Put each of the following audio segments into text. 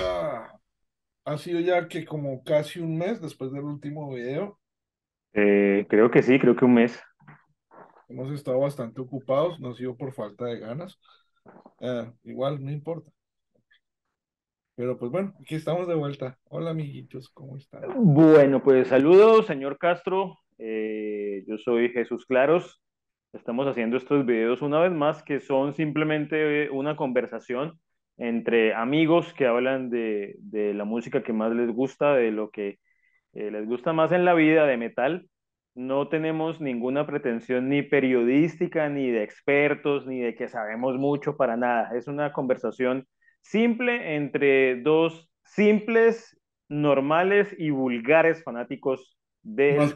Ah, ha sido ya que como casi un mes después del último video. Eh, creo que sí, creo que un mes. Hemos estado bastante ocupados, no ha sido por falta de ganas. Ah, igual, no importa. Pero pues bueno, aquí estamos de vuelta. Hola amiguitos, ¿cómo están? Bueno, pues saludos, señor Castro. Eh, yo soy Jesús Claros. Estamos haciendo estos videos una vez más que son simplemente una conversación entre amigos que hablan de, de la música que más les gusta, de lo que eh, les gusta más en la vida, de metal. No tenemos ninguna pretensión ni periodística, ni de expertos, ni de que sabemos mucho para nada. Es una conversación simple entre dos simples, normales y vulgares fanáticos de...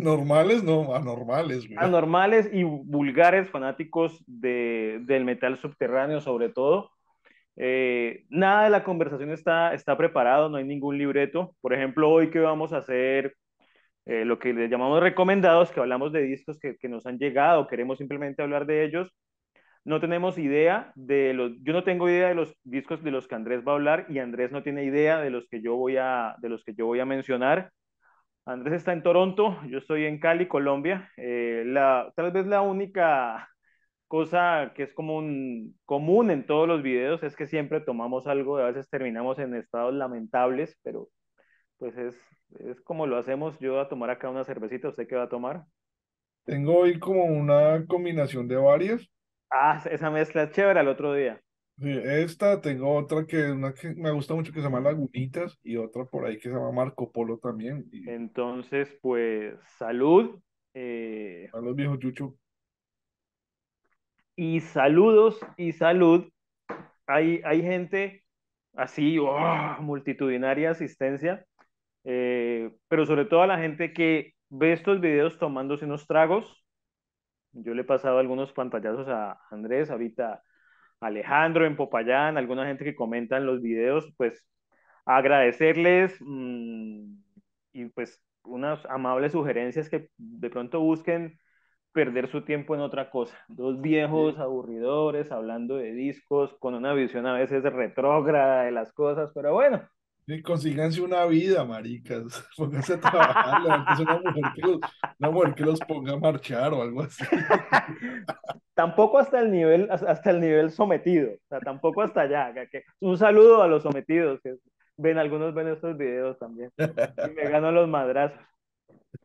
Normales, no, anormales. Anormales y vulgares fanáticos de, del metal subterráneo sobre todo. Eh, nada de la conversación está, está preparado, no hay ningún libreto. Por ejemplo, hoy que vamos a hacer eh, lo que le llamamos recomendados, que hablamos de discos que, que, nos han llegado, queremos simplemente hablar de ellos. No tenemos idea de los, yo no tengo idea de los discos de los que Andrés va a hablar y Andrés no tiene idea de los que yo voy a, de los que yo voy a mencionar. Andrés está en Toronto, yo estoy en Cali, Colombia. Eh, la, tal vez la única cosa que es común, común en todos los videos es que siempre tomamos algo, a veces terminamos en estados lamentables, pero pues es, es como lo hacemos. Yo voy a tomar acá una cervecita, ¿usted qué va a tomar? Tengo hoy como una combinación de varias. Ah, esa mezcla es chévere el otro día. Esta, tengo otra que, una que me gusta mucho que se llama Lagunitas y otra por ahí que se llama Marco Polo también. Y... Entonces, pues, salud. Eh... A los viejos chucho y saludos y salud. Hay, hay gente así, oh, multitudinaria asistencia, eh, pero sobre todo a la gente que ve estos videos tomándose unos tragos. Yo le he pasado algunos pantallazos a Andrés, ahorita Alejandro en Popayán, alguna gente que comenta en los videos, pues agradecerles mmm, y pues unas amables sugerencias que de pronto busquen perder su tiempo en otra cosa. Dos viejos aburridores hablando de discos con una visión a veces retrógrada de las cosas, pero bueno. Sí, consíganse una vida, maricas. Pónganse a trabajar, una mujer, que los, una mujer que los ponga a marchar o algo así. tampoco hasta el nivel, hasta el nivel sometido, o sea, tampoco hasta allá. Que, un saludo a los sometidos, que ven, algunos ven estos videos también. Y me gano los madrazos.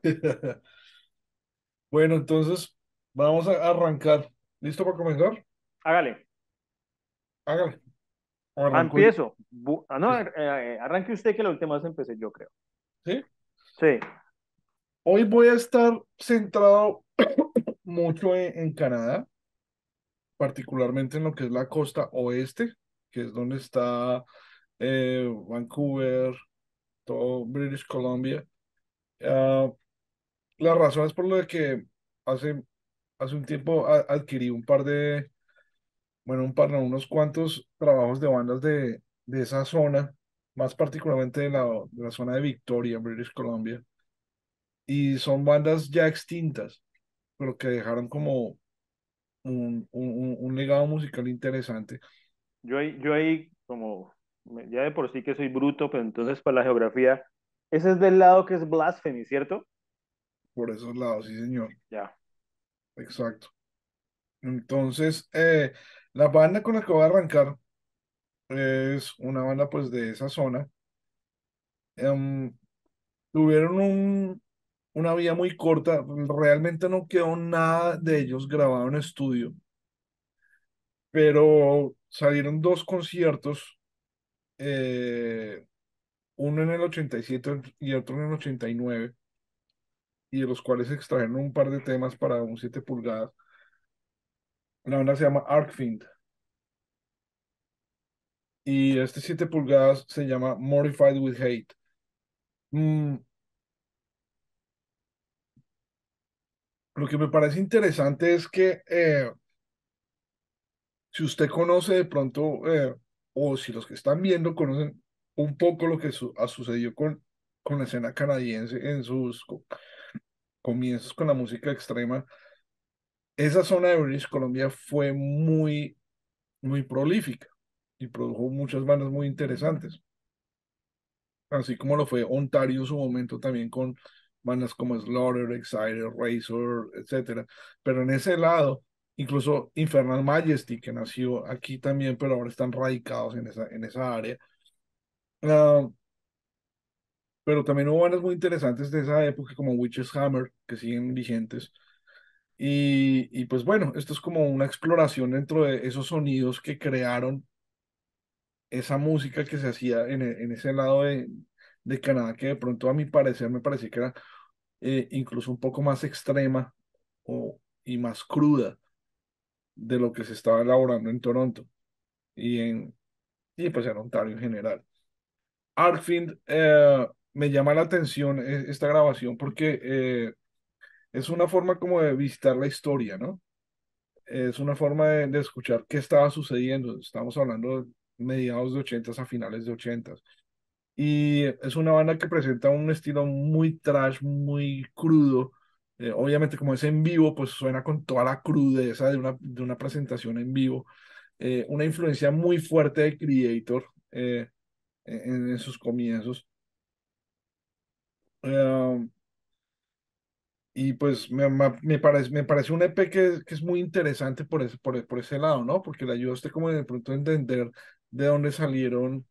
Bueno, entonces vamos a arrancar. ¿Listo para comenzar? Hágale. Hágale. Empiezo. Ah, no, eh, eh, arranque usted que la última vez empecé yo, creo. ¿Sí? Sí. Hoy voy a estar centrado mucho en, Canadá, particularmente en lo que es la costa oeste, que es donde está eh, Vancouver, todo British Columbia. Uh, la razón es por de que hace, hace un tiempo adquirí un par de, bueno, un par, no, unos cuantos trabajos de bandas de, de esa zona, más particularmente de la, de la zona de Victoria, British Columbia. Y son bandas ya extintas, pero que dejaron como un, un, un legado musical interesante. Yo ahí, yo ahí, como, ya de por sí que soy bruto, pero entonces para la geografía, ese es del lado que es Blasphemy, ¿cierto? por esos lados, sí, señor. Ya. Exacto. Entonces, eh, la banda con la que voy a arrancar es una banda pues de esa zona. Em, tuvieron un, una vía muy corta, realmente no quedó nada de ellos grabado en estudio, pero salieron dos conciertos, eh, uno en el 87 y otro en el 89 y de los cuales extrajeron un par de temas para un 7 pulgadas. La banda se llama Arkfiend. Y este 7 pulgadas se llama Modified with Hate. Mm. Lo que me parece interesante es que eh, si usted conoce de pronto, eh, o si los que están viendo conocen un poco lo que ha sucedido con, con la escena canadiense en sus comienzos con la música extrema, esa zona de British Columbia fue muy, muy prolífica y produjo muchas bandas muy interesantes, así como lo fue Ontario en su momento también con bandas como Slaughter, Exciter, Razor, etcétera. Pero en ese lado, incluso Infernal Majesty, que nació aquí también, pero ahora están radicados en esa, en esa área. Uh, pero también hubo bandas muy interesantes de esa época, como Witch's Hammer, que siguen vigentes. Y, y pues bueno, esto es como una exploración dentro de esos sonidos que crearon esa música que se hacía en, en ese lado de, de Canadá, que de pronto a mi parecer me parecía que era eh, incluso un poco más extrema o, y más cruda de lo que se estaba elaborando en Toronto y en y pues en Ontario en general. Arkfield eh, me llama la atención e, esta grabación porque eh, es una forma como de visitar la historia, ¿no? Es una forma de, escuchar qué estaba sucediendo. Estamos hablando de mediados de 80 a finales de 80 y es una banda que presenta un estilo muy trash, muy crudo. Eh, obviamente como es en vivo, pues suena con toda la crudeza de una, de una presentación en vivo. Eh, una influencia muy fuerte de Creator eh, en, sus comienzos. Y pues me, me, parece, me parece un EP que, que, es muy interesante por ese, por, por ese lado, ¿no? Porque le ayuda a usted como de pronto a entender de dónde salieron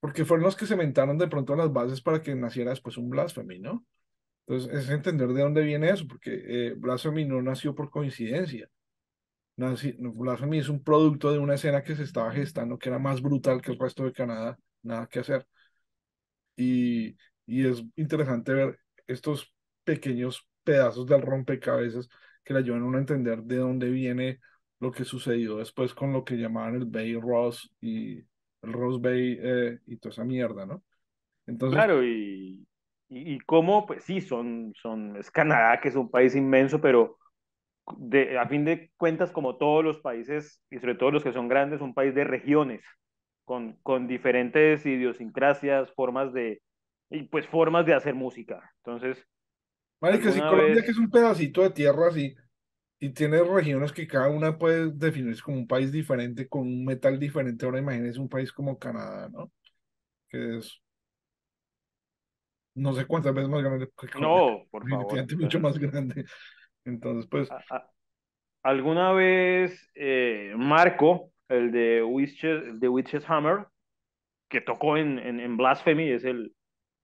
porque fueron los que cementaron de pronto las bases para que naciera después un Blasphemy, ¿no? Entonces, es entender de dónde viene eso, porque eh, Blasphemy no nació por coincidencia. Nací, Blasphemy es un producto de una escena que se estaba gestando que era más brutal que el resto de Canadá, nada que hacer. Y, y es interesante ver estos pequeños pedazos del rompecabezas que le ayudan a entender de dónde viene lo que sucedió después con lo que llamaban el Bay Ross y el Rose Bay eh, y toda esa mierda, ¿no? Entonces, claro, y, y, y, cómo, pues sí, son, son, es Canadá, que es un país inmenso, pero de, a fin de cuentas, como todos los países, y sobre todo los que son grandes, un país de regiones, con, con diferentes idiosincrasias, formas de, y pues formas de hacer música. Entonces, Marica, si Colombia vez... que es un pedacito de tierra así, y tiene regiones que cada una puede definirse como un país diferente, con un metal diferente. Ahora imagínense un país como Canadá, ¿no? Que es no sé cuántas veces más grande que. No, por favor. mucho más grande. Entonces, pues. Alguna vez eh, Marco, el de Witches, de Witches Hammer, que tocó en, en, en Blasphemy, es el.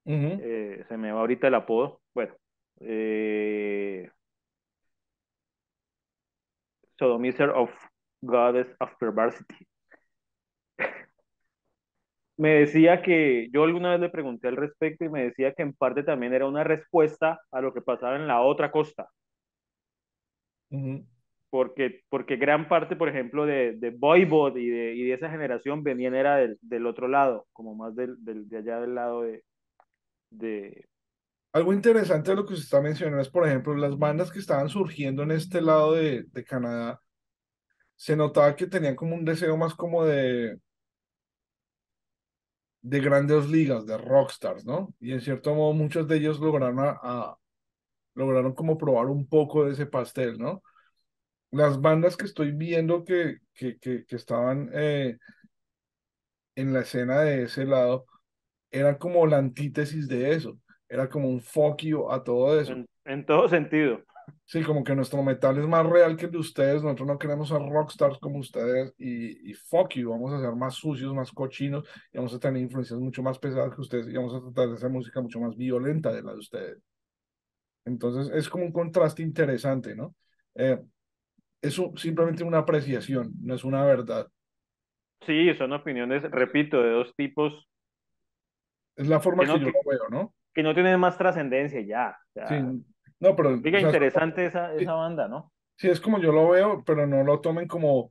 Uh -huh. eh, se me va ahorita el apodo. Bueno. Eh, Sodomizer of Goddess of Perversity. me decía que yo alguna vez le pregunté al respecto y me decía que en parte también era una respuesta a lo que pasaba en la otra costa. Uh -huh. porque, porque gran parte, por ejemplo, de, de Voivod y de, y de esa generación venían era del, del otro lado, como más del, del, de allá del lado de, de... Algo interesante de lo que usted está mencionando es, por ejemplo, las bandas que estaban surgiendo en este lado de, Canadá, se notaba que tenían como un deseo más como de, de grandes ligas, de rockstars, ¿no? Y en cierto modo muchos de ellos lograron, a, lograron como probar un poco de ese pastel, ¿no? Las bandas que estoy viendo que, que, que, que estaban eh, en la escena de ese lado eran como la antítesis de eso, era como un fuck you a todo eso. En, en todo sentido. Sí, como que nuestro metal es más real que el de ustedes, nosotros no queremos ser rockstars como ustedes y, y fuck you, vamos a ser más sucios, más cochinos y vamos a tener influencias mucho más pesadas que ustedes y vamos a tratar de hacer música mucho más violenta de la de ustedes. Entonces es como un contraste interesante, ¿no? Eh, es un, simplemente una apreciación, no es una verdad. Sí, son opiniones, repito, de dos tipos. Es la forma que, no, que yo lo veo, ¿no? Que no tienen más trascendencia ya. O sea, sí, no, pero. Diga, o sea, interesante esa, esa banda, ¿no? Sí, es como yo lo veo, pero no lo tomen como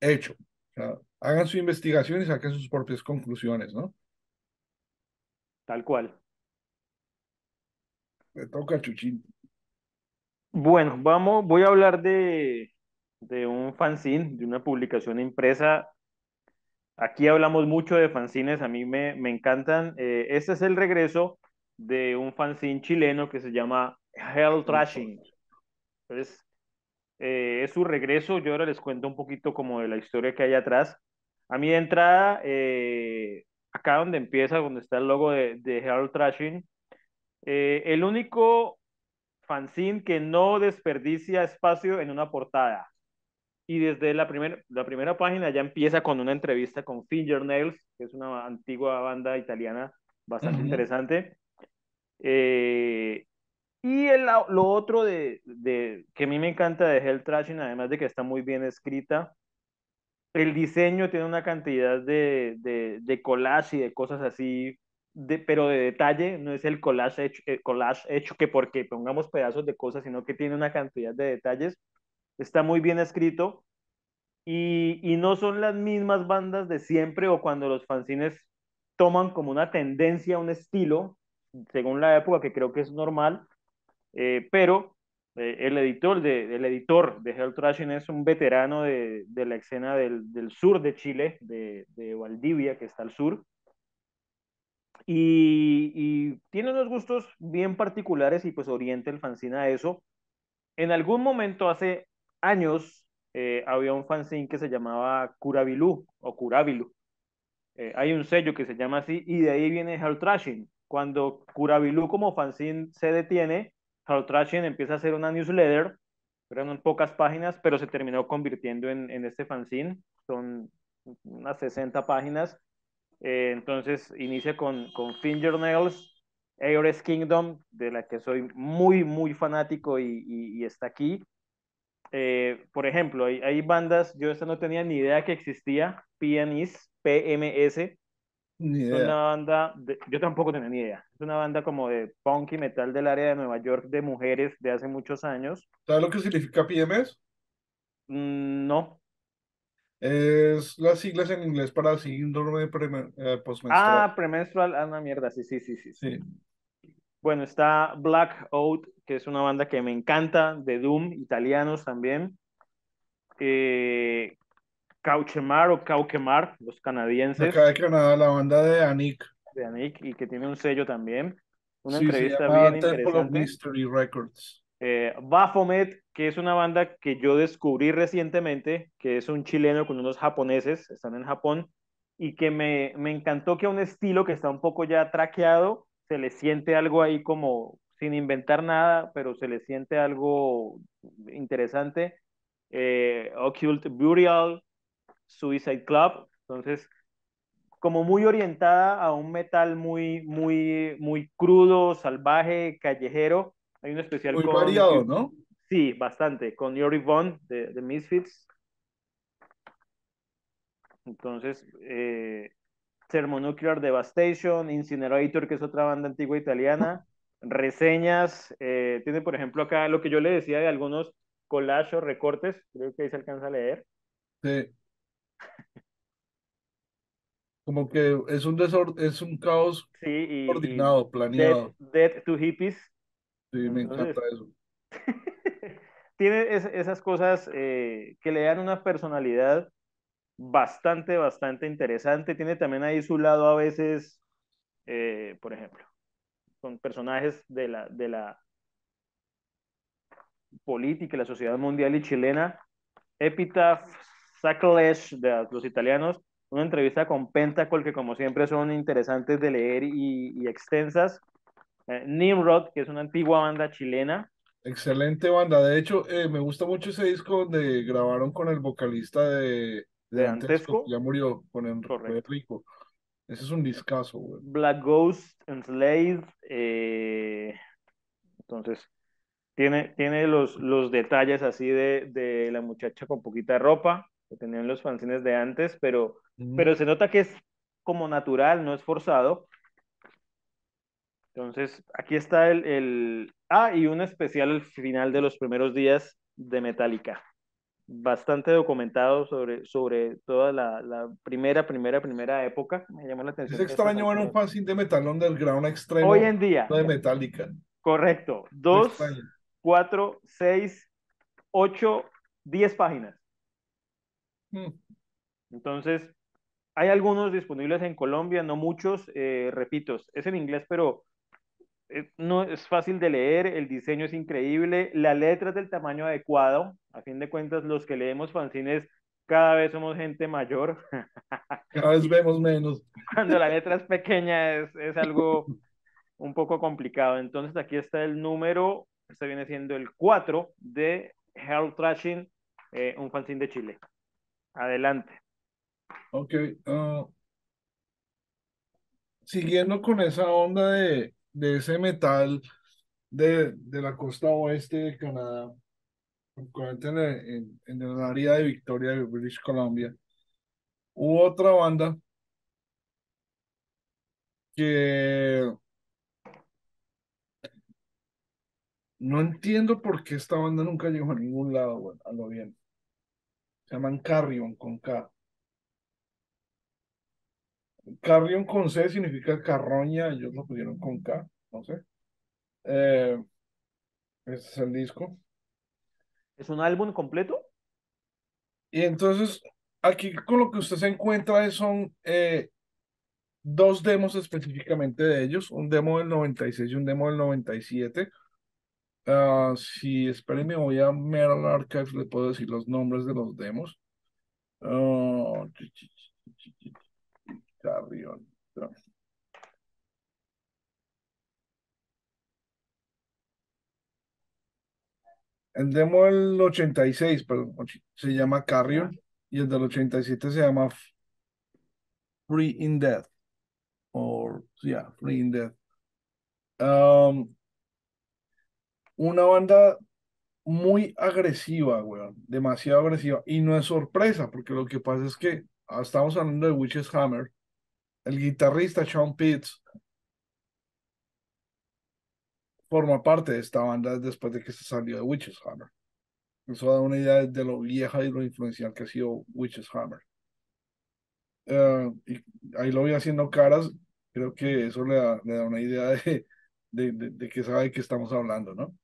hecho. O sea, hagan su investigación y saquen sus propias conclusiones, ¿no? Tal cual. Le toca Chuchín. Bueno, vamos, voy a hablar de, de un fanzine, de una publicación impresa. Aquí hablamos mucho de fanzines, a mí me, me encantan. Eh, este es el regreso de un fanzine chileno que se llama Hell Trashing. Entonces, eh, es su regreso. Yo ahora les cuento un poquito como de la historia que hay atrás. A mi entrada, eh, acá donde empieza, donde está el logo de, de Harold Trashing, eh, el único fanzine que no desperdicia espacio en una portada. Y desde la, primer, la primera página ya empieza con una entrevista con Fingernails, que es una antigua banda italiana bastante uh -huh. interesante. Eh, y el, lo otro de, de, que a mí me encanta de Hell Trashing, además de que está muy bien escrita, el diseño tiene una cantidad de, de, de collage y de cosas así, de, pero de detalle, no es el collage hecho, el collage hecho que porque pongamos pedazos de cosas, sino que tiene una cantidad de detalles. Está muy bien escrito y, y no son las mismas bandas de siempre o cuando los fanzines toman como una tendencia, un estilo, según la época, que creo que es normal, eh, pero eh, el, editor de, el editor de Hell Trashing es un veterano de, de la escena del, del, sur de Chile, de, de, Valdivia, que está al sur, y, tiene unos gustos bien particulares y pues orienta el fanzine a eso. En algún momento, hace años, eh, había un fanzine que se llamaba Curabilú o Curabilú. Hay un sello que se llama así y de ahí viene Hell Trashing. Cuando Curabilú como fanzine se detiene, Hell Trashing empieza a hacer una newsletter, eran pocas páginas, pero se terminó convirtiendo en, en este fanzine. Son unas 60 páginas. Eh, entonces inicia con, con Fingernails, Aores Kingdom, de la que soy muy, muy fanático y, y, está aquí. Eh, por ejemplo, hay, hay, bandas, yo esta no tenía ni idea que existía, PNS, PMS. Ni idea. Es una banda, de, yo tampoco tenía ni idea. Es una banda como de punk y metal del área de Nueva York de mujeres de hace muchos años. ¿Sabes lo que significa PMS? Mm, no. Es las siglas en inglés para síndrome pre, eh, postmenstrual. Ah, premenstrual, ah, una mierda, sí, sí, sí, sí. sí. Bueno, está Black Oat, que es una banda que me encanta, de Doom, italianos también. Eh, Cauchemar o Cauquemar, los canadienses. Acá de Canadá, la banda de Anik. De Anik, y que tiene un sello también. Una sí, entrevista bien Temple interesante. of Mystery Records. Eh, Baphomet, que es una banda que yo descubrí recientemente, que es un chileno con unos japoneses, están en Japón, y que me, me encantó que a un estilo que está un poco ya traqueado, se le siente algo ahí como sin inventar nada, pero se le siente algo interesante. Eh, Occult Burial, Suicide Club, entonces como muy orientada a un metal muy, muy, muy crudo, salvaje, callejero. Hay un especial muy con... variado, ¿no? Sí, bastante, con Yori Vaughn de, de Misfits. Entonces, eh, Thermonuclear Devastation, Incinerator, que es otra banda antigua italiana, reseñas, eh, tiene por ejemplo acá lo que yo le decía de algunos collages o recortes, creo que ahí se alcanza a leer. Sí. Como que es un desorden, es un caos sí, y, coordinado, y planeado. Dead, dead, to Hippies. Sí, me Entonces, encanta eso. tiene es, esas cosas eh, que le dan una personalidad bastante, bastante interesante. Tiene también ahí su lado a veces, eh, por ejemplo, con personajes de la, de la política, la sociedad mundial y chilena. Epitaph Sackless de los italianos, una entrevista con Pentacle que como siempre son interesantes de leer y, y extensas. Eh, Nimrod, que es una antigua banda chilena, Excelente banda. De hecho, eh, me gusta mucho ese disco donde grabaron con el vocalista de, de, de Antesco, que ya murió, con Enrico. Ese es un discazo, güey. Black Ghost, Enslaved. Eh, entonces, tiene, tiene los, los detalles así de, de la muchacha con poquita ropa, que tenían los fanzines de antes, pero, mm. pero se nota que es como natural, no es forzado. Entonces, aquí está el, el, Ah, y un especial al final de los primeros días de Metallica. Bastante documentado sobre, sobre toda la, la primera, primera, primera época. Me llamó la atención. Es extraño ver un fanzine de metal underground extremo. Hoy en día. De Metallica. Correcto. Dos, cuatro, seis, ocho, diez páginas. Hmm. Entonces, hay algunos disponibles en Colombia, no muchos. Eh, repito, es en inglés, pero eh, no es fácil de leer, el diseño es increíble, la letra es del tamaño adecuado. A fin de cuentas, los que leemos fanzines cada vez somos gente mayor. Cada vez vemos menos. Cuando la letra es pequeña es, es algo un poco complicado. Entonces aquí está el número, este viene siendo el 4 de Hell Trashing, eh, un fanzine de Chile. Adelante. Ok. Uh, siguiendo con esa onda de, de ese metal de, de la costa oeste de Canadá, en, en, en el área de Victoria de British Columbia, hubo otra banda que no entiendo por qué esta banda nunca llegó a ningún lado, bueno, a lo bien. Se llaman Carrion con K. Carrion con C significa carroña, ellos lo pusieron con K, no sé. Eh, este es el disco. ¿Es un álbum completo? Y entonces, aquí con lo que usted se encuentra son eh, dos demos específicamente de ellos, un demo del 96 y un demo del 97. Uh, si espérenme, voy a Metal Archives, le puedo decir los nombres de los demos. Uh, Carrion. El demo del 86, perdón, se llama Carrion y el del 87 se llama Free in Death. O, yeah, Free in Death. Um, una banda muy agresiva, weón, demasiado agresiva. Y no es sorpresa, porque lo que pasa es que ah, estamos hablando de Witches Hammer. El guitarrista Sean Pitts forma parte de esta banda después de que se salió de Witches Hammer. Eso da una idea de lo vieja y lo influencial que ha sido Witches Hammer. Eh, y ahí lo voy haciendo caras, creo que eso le da, una idea de, de, de, que sabe de qué estamos hablando, ¿no?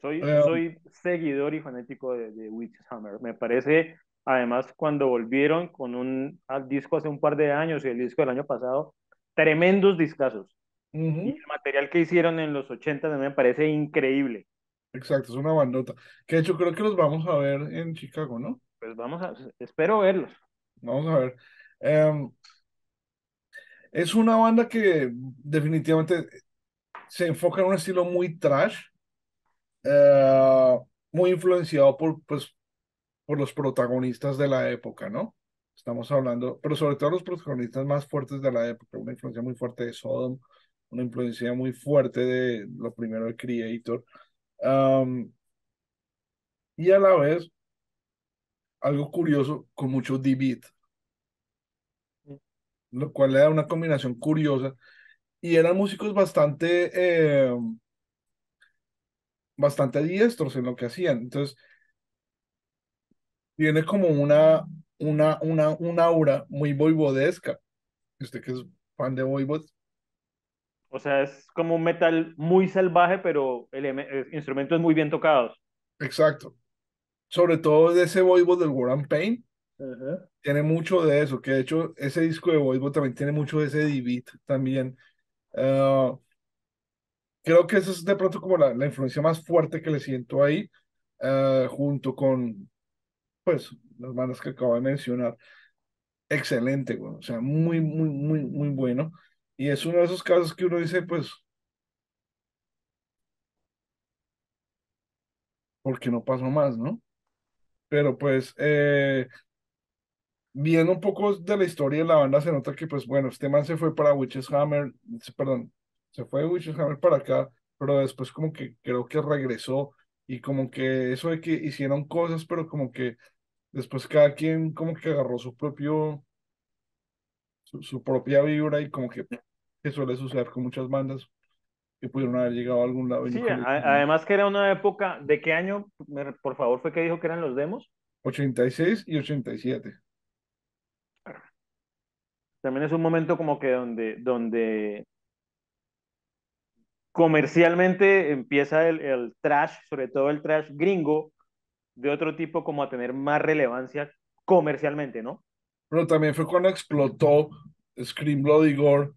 Soy, eh, soy seguidor y fanático de, de Witches Hammer. Me parece, además, cuando volvieron con un disco hace un par de años y el disco del año pasado, tremendos discazos. Y el material que hicieron en los 80 me parece increíble. Exacto, es una bandota. Que de hecho creo que los vamos a ver en Chicago, ¿no? Pues vamos a, espero verlos. Vamos a ver. Em, es una banda que definitivamente se enfoca en un estilo muy trash, muy influenciado por, pues, por los protagonistas de la época, ¿no? Estamos hablando, pero sobre todo los protagonistas más fuertes de la época, una influencia muy fuerte de Sodom, una influencia muy fuerte de lo primero de Creator. y a la vez, algo curioso, con mucho D-Beat, lo cual le da una combinación curiosa. Y eran músicos bastante, eh, bastante diestros en lo que hacían. Entonces, tiene como una, una, una, una aura muy voivodesca. Usted que es fan de voivod, o sea, es como un metal muy salvaje, pero el eh, instrumentos muy bien tocados. Exacto. Sobre todo de ese Voivod del War and Pain. Tiene mucho de eso, que de hecho ese disco de Voivod también tiene mucho de ese d también. Ah, creo que esa es de pronto como la, la, influencia más fuerte que le siento ahí, uh, junto con, pues, las bandas que acabo de mencionar. Excelente, o sea, muy, muy, muy, muy bueno. Y es uno de esos casos que uno dice, pues, ¿por qué no pasó más, no? Pero pues, eh, viendo un poco de la historia de la banda, se nota que, pues, bueno, este man se fue para Witches Hammer, perdón, se fue de Witches Hammer para acá, pero después como que creo que regresó y como que eso de que hicieron cosas, pero como que después cada quien como que agarró su propio, su, su propia vibra y como que que suele suceder con muchas bandas que pudieron haber llegado a algún lado. Sí, además que era una época, ¿de qué año, por favor, fue que dijo que eran los demos? 86 y 87. También es un momento como que donde, donde comercialmente empieza el, el trash, sobre todo el trash gringo, de otro tipo como a tener más relevancia comercialmente, ¿no? Pero también fue cuando explotó Scream Bloody Gore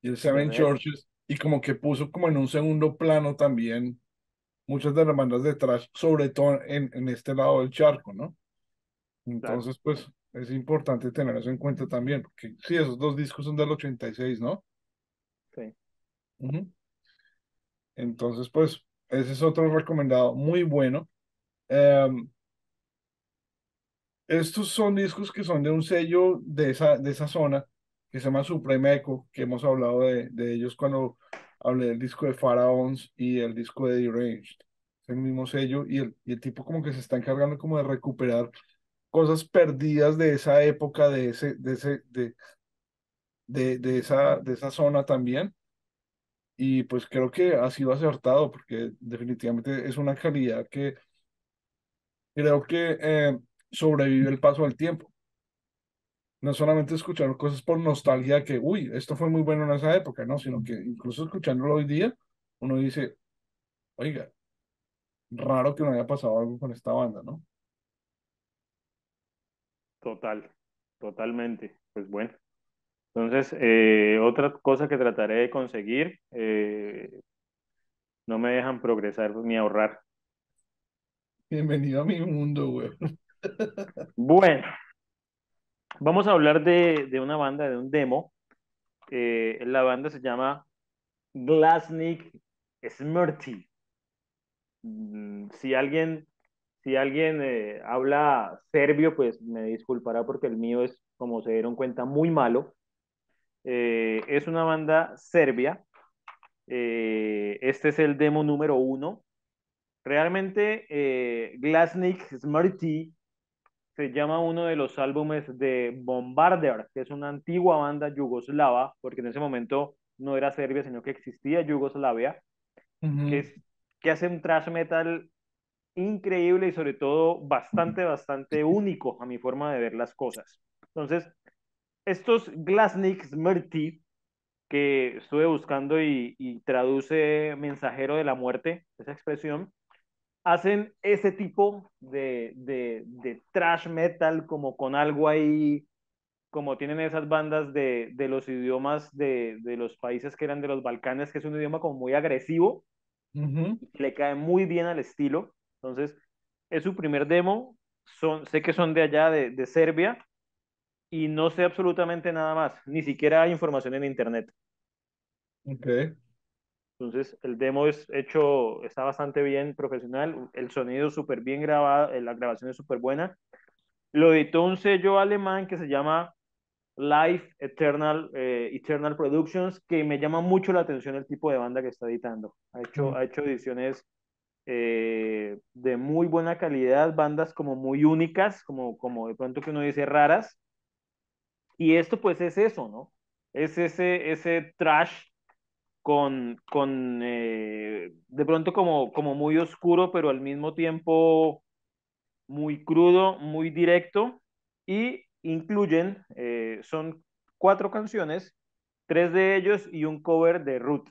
y el Seven Churches, y como que puso como en un segundo plano también muchas de las bandas de thrash, sobre todo en, en este lado del charco, ¿no? Claro, Entonces, pues es importante tener eso en cuenta también, porque sí, esos dos discos son del 86, ¿no? sí, Ujú. Entonces, pues ese es otro recomendado muy bueno. Em, estos son discos que son de un sello de esa, de esa zona que se llama Supreme Echo, que hemos hablado de, de ellos cuando hablé del disco de Pharaohs y el disco de Deranged. Es el mismo sello y el, y el tipo como que se está encargando como de recuperar cosas perdidas de esa época, de ese, de ese, de, de, de esa, de esa zona también. Y pues creo que ha sido acertado porque definitivamente es una calidad que creo que eh, sobrevive el paso del tiempo. No solamente escuchar cosas por nostalgia que, uy, esto fue muy bueno en esa época, ¿no? Sino que incluso escuchándolo hoy día, uno dice, oiga, raro que no haya pasado algo con esta banda, ¿no? total, totalmente. Pues bueno. Entonces, eh, otra cosa que trataré de conseguir, eh, no me dejan progresar ni ahorrar. Bienvenido a mi mundo, güey. Bueno, vamos a hablar de, de una banda, de un demo. Eh, la banda se llama Glasnik Smrti. Mm, Si alguien, si alguien eh, habla serbio, pues me disculpará porque el mío es, como se dieron cuenta, muy malo. Eh, es una banda serbia. Eh, este es el demo número uno. Realmente, eh, Glasnik Smrti se llama uno de los álbumes de Bombarder, que es una antigua banda yugoslava, porque en ese momento no era Serbia, sino que existía Yugoslavia, que, es, que hace un thrash metal increíble y sobre todo bastante, bastante único a mi forma de ver las cosas. Entonces, estos Glasnik Smrti, que estuve buscando y, y traduce mensajero de la muerte, esa expresión, hacen ese tipo de, de, de trash metal como con algo ahí, como tienen esas bandas de, de los idiomas de, de, los países que eran de los Balcanes, que es un idioma como muy agresivo, ujú, le cae muy bien al estilo. Entonces, es su primer demo, son, sé que son de allá, de, de Serbia, y no sé absolutamente nada más, ni siquiera hay información en internet. ok. Entonces, el demo es hecho, está bastante bien profesional, el sonido súper bien grabado, la grabación es súper buena. Lo editó un sello alemán que se llama Life Eternal, eh, Eternal Productions, que me llama mucho la atención el tipo de banda que está editando. Ha hecho, ha hecho ediciones eh, de muy buena calidad, bandas como muy únicas, como, como de pronto que uno dice raras. Y esto pues es eso, ¿no? Es ese, ese trash con, con eh, de pronto como, como muy oscuro, pero al mismo tiempo muy crudo, muy directo, y incluyen, eh, son cuatro canciones, tres de ellos y un cover de Ruth.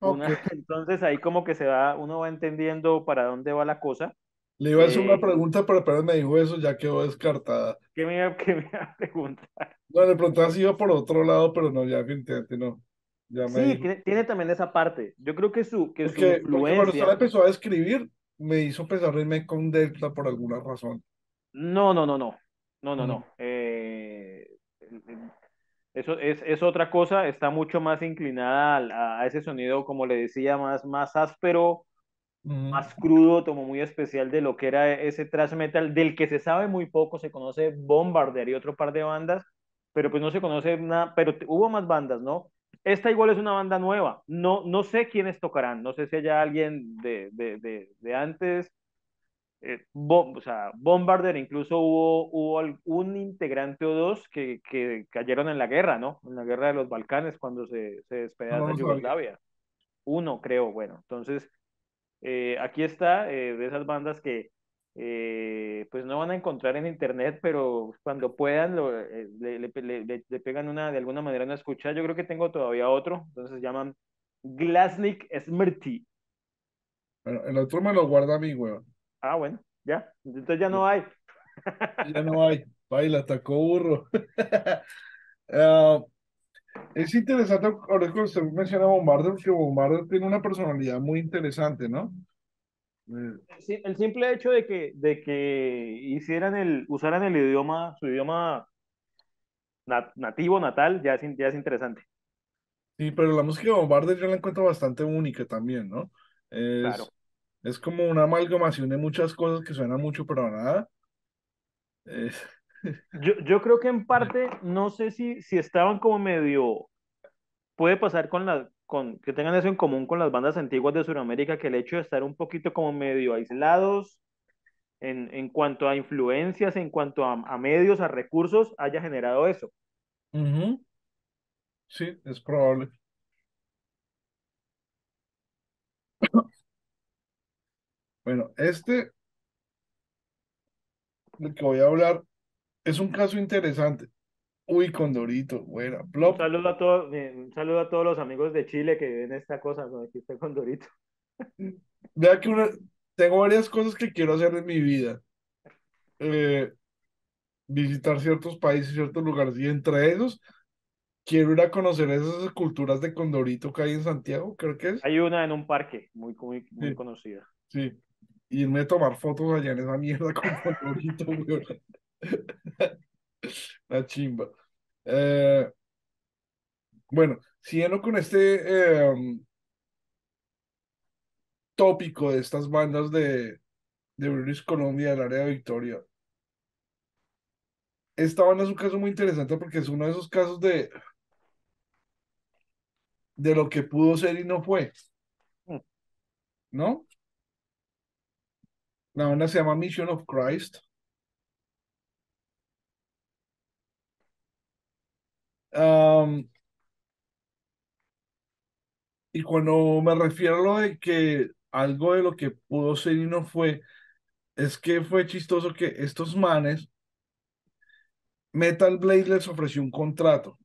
Ok. Una, entonces ahí como que se va, uno va entendiendo para dónde va la cosa. Le iba a hacer una Eh, pregunta, pero apenas me dijo eso, ya quedó descartada. ¿qué me iba, qué me iba a preguntar? No, le preguntaba si iba por otro lado, pero no, ya definitivamente no. Ya me Sí, tiene, tiene también esa parte. Yo creo que su, que su porque cuando usted influencia, empezó a escribir, me hizo pensar en Mekong Delta por alguna razón. no, no, no, no, no, no, no. Eh, Eso es, es otra cosa, está mucho más inclinada a, a ese sonido, como le decía, más, más áspero, más crudo, como muy especial de lo que era ese thrash metal, del que se sabe muy poco, se conoce Bombardier y otro par de bandas, pero pues no se conoce nada, pero hubo más bandas, ¿no? Esta igual es una banda nueva, no, no sé quiénes tocarán, no sé si haya alguien de, de, de, de antes, eh, Bo- o sea, Bombarder, incluso hubo, hubo un integrante o dos que, que cayeron en la guerra, ¿no? En la guerra de los Balcanes cuando se, se despedaza. Yugoslavia. Uno, creo, bueno. Entonces, eh, aquí está, eh, de esas bandas que eh, pues no van a encontrar en internet, pero cuando puedan lo, le, le- le- le- pegan una, de alguna manera una escucha. Yo creo que tengo todavía otro, entonces se llaman Glasnik Smrti. Bueno, el otro me lo guarda a mí, weón. Ah, bueno, ya, entonces ya Ya, no hay. ya no hay. Baila, atacó burro. Ah, Es interesante ahora que usted menciona a Bombarder, porque Bombarder tiene una personalidad muy interesante, ¿no? Sí, El simple hecho de que, de que hicieran el, usaran el idioma, su idioma na- nativo, natal, ya es, ya es interesante. Sí, pero la música de Bombarder yo la encuentro bastante única también, ¿no? Claro. Es, es como una amalgamación de muchas cosas que suenan mucho, pero nada. Eh, Yo, yo creo que en parte, no sé si, si estaban como medio, puede pasar con la, con, que tengan eso en común con las bandas antiguas de Sudamérica, que el hecho de estar un poquito como medio aislados en, en cuanto a influencias, en cuanto a, a medios, a recursos, haya generado eso. ujú, sí, es probable. Bueno, este del que voy a hablar es un caso interesante. Uy, Condorito, buena. Un Plop. saludo a todos, un saludo a todos los amigos de Chile que ven esta cosa, ¿no? Aquí está con Dorito. Vea que una, tengo varias cosas que quiero hacer en mi vida. Eh, visitar ciertos países, ciertos lugares, y entre esos quiero ir a conocer esas esculturas de Condorito que hay en Santiago, creo que es. Hay una en un parque muy, muy, muy Sí, conocida. sí. Irme a tomar fotos allá en esa mierda con Condorito, La chimba. Eh, bueno, siguiendo con este eh, um, tópico de estas bandas de, de British Columbia, del área de Victoria. Esta banda es un caso muy interesante porque es uno de esos casos de, de lo que pudo ser y no fue, Mm. ¿no? La banda se llama Mission of Christ. Y cuando me refiero a lo de que algo de lo que pudo ser y no fue, es que fue chistoso que estos manes, Metal Blade les ofreció un contrato.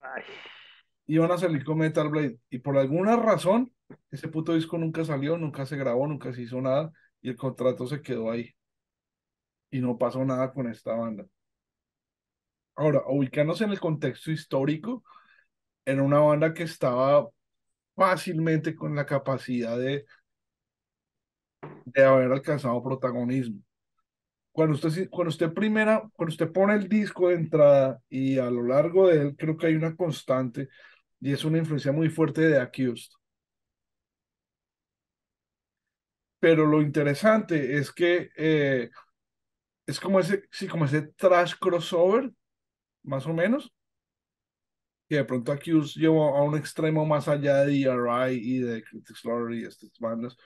Ay, Iban a salir con Metal Blade. Y por alguna razón, ese puto disco nunca salió, nunca se grabó, nunca se hizo nada. Y el contrato se quedó ahí. Y no pasó nada con esta banda. Ahora, ubicándose en el contexto histórico, era una banda que estaba fácilmente con la capacidad de, de haber alcanzado protagonismo. Cuando usted, cuando usted primera, cuando usted pone el disco de entrada y a lo largo de él, creo que hay una constante y es una influencia muy fuerte de Accused. Pero lo interesante es que eh, es como ese, sí, como ese trash crossover, más o menos, que de pronto Accused llevó a un extremo más allá de DRI y de Critics Lottery y estas bandas,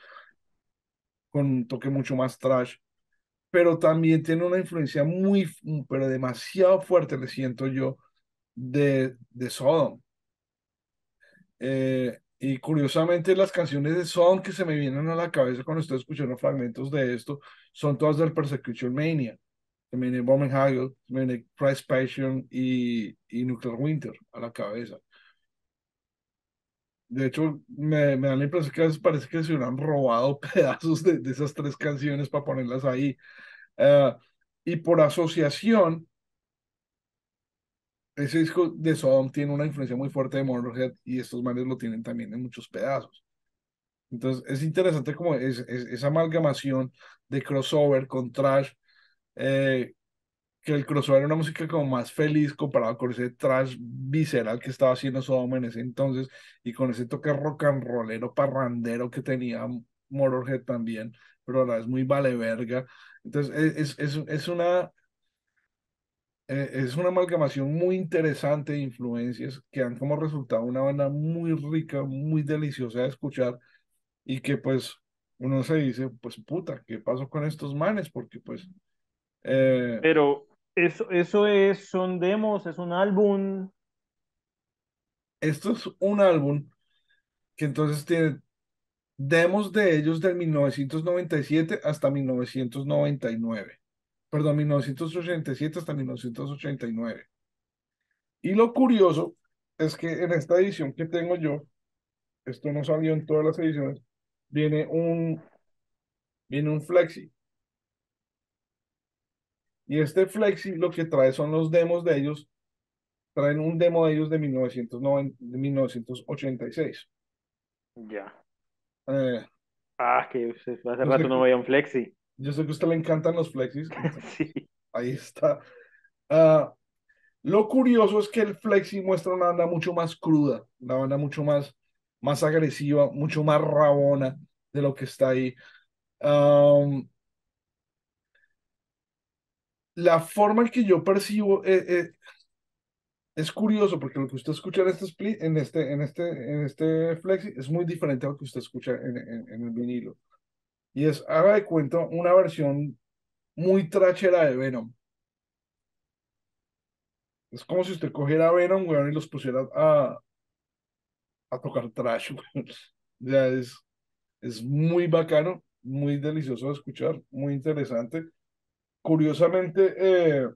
con un toque mucho más trash. pero también tiene una influencia muy, pero demasiado fuerte, le siento yo, de, de Sodom. Eh, y curiosamente las canciones de Sodom que se me vienen a la cabeza cuando estoy escuchando fragmentos de esto son todas del Persecution Mania. Me viene Bomb and Hagel, viene Price Passion y, y Nuclear Winter a la cabeza. De hecho, me, me da la impresión que parece que se hubieran robado pedazos de, de esas tres canciones para ponerlas ahí. Eh, y por asociación, ese disco de Sodom tiene una influencia muy fuerte de Motorhead y estos manes lo tienen también en muchos pedazos. Entonces es interesante como es, es- esa amalgamación de crossover con trash, eh, que el crossover era una música como más feliz comparado con ese trash visceral que estaba haciendo Sodom en ese entonces y con ese toque rock and rollero, parrandero que tenía Motorhead también, pero ahora es muy vale verga. Entonces es, es, es es una eh, es una amalgamación muy interesante de influencias que dan como resultado una banda muy rica, muy deliciosa de escuchar y que pues uno se dice, pues puta, ¿qué pasó con estos manes? Porque pues eh, Pero eso, eso es, son demos, es un álbum. esto es un álbum que entonces tiene demos de ellos del 1997 hasta 1999. Perdón, 1987 hasta 1989. Y lo curioso es que en esta edición que tengo yo, esto no salió en todas las ediciones, viene un, viene un flexi. Y este flexi lo que trae son los demos de ellos traen un demo de ellos de, 1990, de 1986. Ya. Eh, Ah, que hace rato no que, veía un flexi. yo sé que a usted le encantan los flexis, Sí. ahí está. Ah, lo curioso es que el flexi muestra una banda mucho más cruda, una banda mucho más, más agresiva, mucho más rabona de lo que está ahí. Am, la forma en que yo percibo eh, eh, es curioso porque lo que usted escucha en este, split, en este, en este, en este flexi es muy diferente a lo que usted escucha en, en, en el vinilo. Y es, haga de cuenta, una versión muy trachera de Venom. Es como si usted cogiera a Venom, weón, y los pusiera a, a tocar trash, weón. Ya es, es muy bacano, muy delicioso de escuchar, muy interesante. Curiosamente, eh,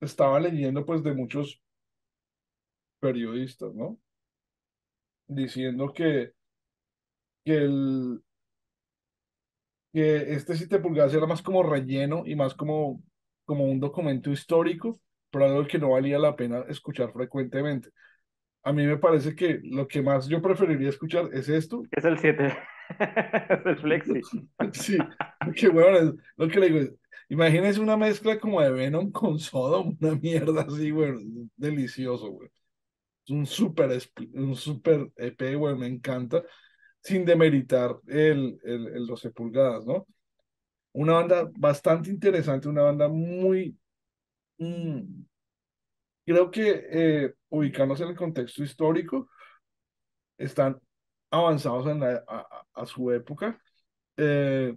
estaba leyendo pues de muchos periodistas, ¿no? Diciendo que, que, el, que este 7 pulgadas era más como relleno y más como, como un documento histórico, pero algo que no valía la pena escuchar frecuentemente. A mí me parece que lo que más yo preferiría escuchar es esto. Es el 7. Es el flexi. Sí, porque bueno, es lo que le digo, es, imagínese una mezcla como de Venom con Sodom, una mierda así, güey, delicioso, güey. Es un súper un super EP, güey, me encanta, sin demeritar el, el, el 12 pulgadas, ¿no? Una banda bastante interesante, una banda muy, mm, creo que eh, en el contexto histórico, están avanzados en la, a- a su época. eh,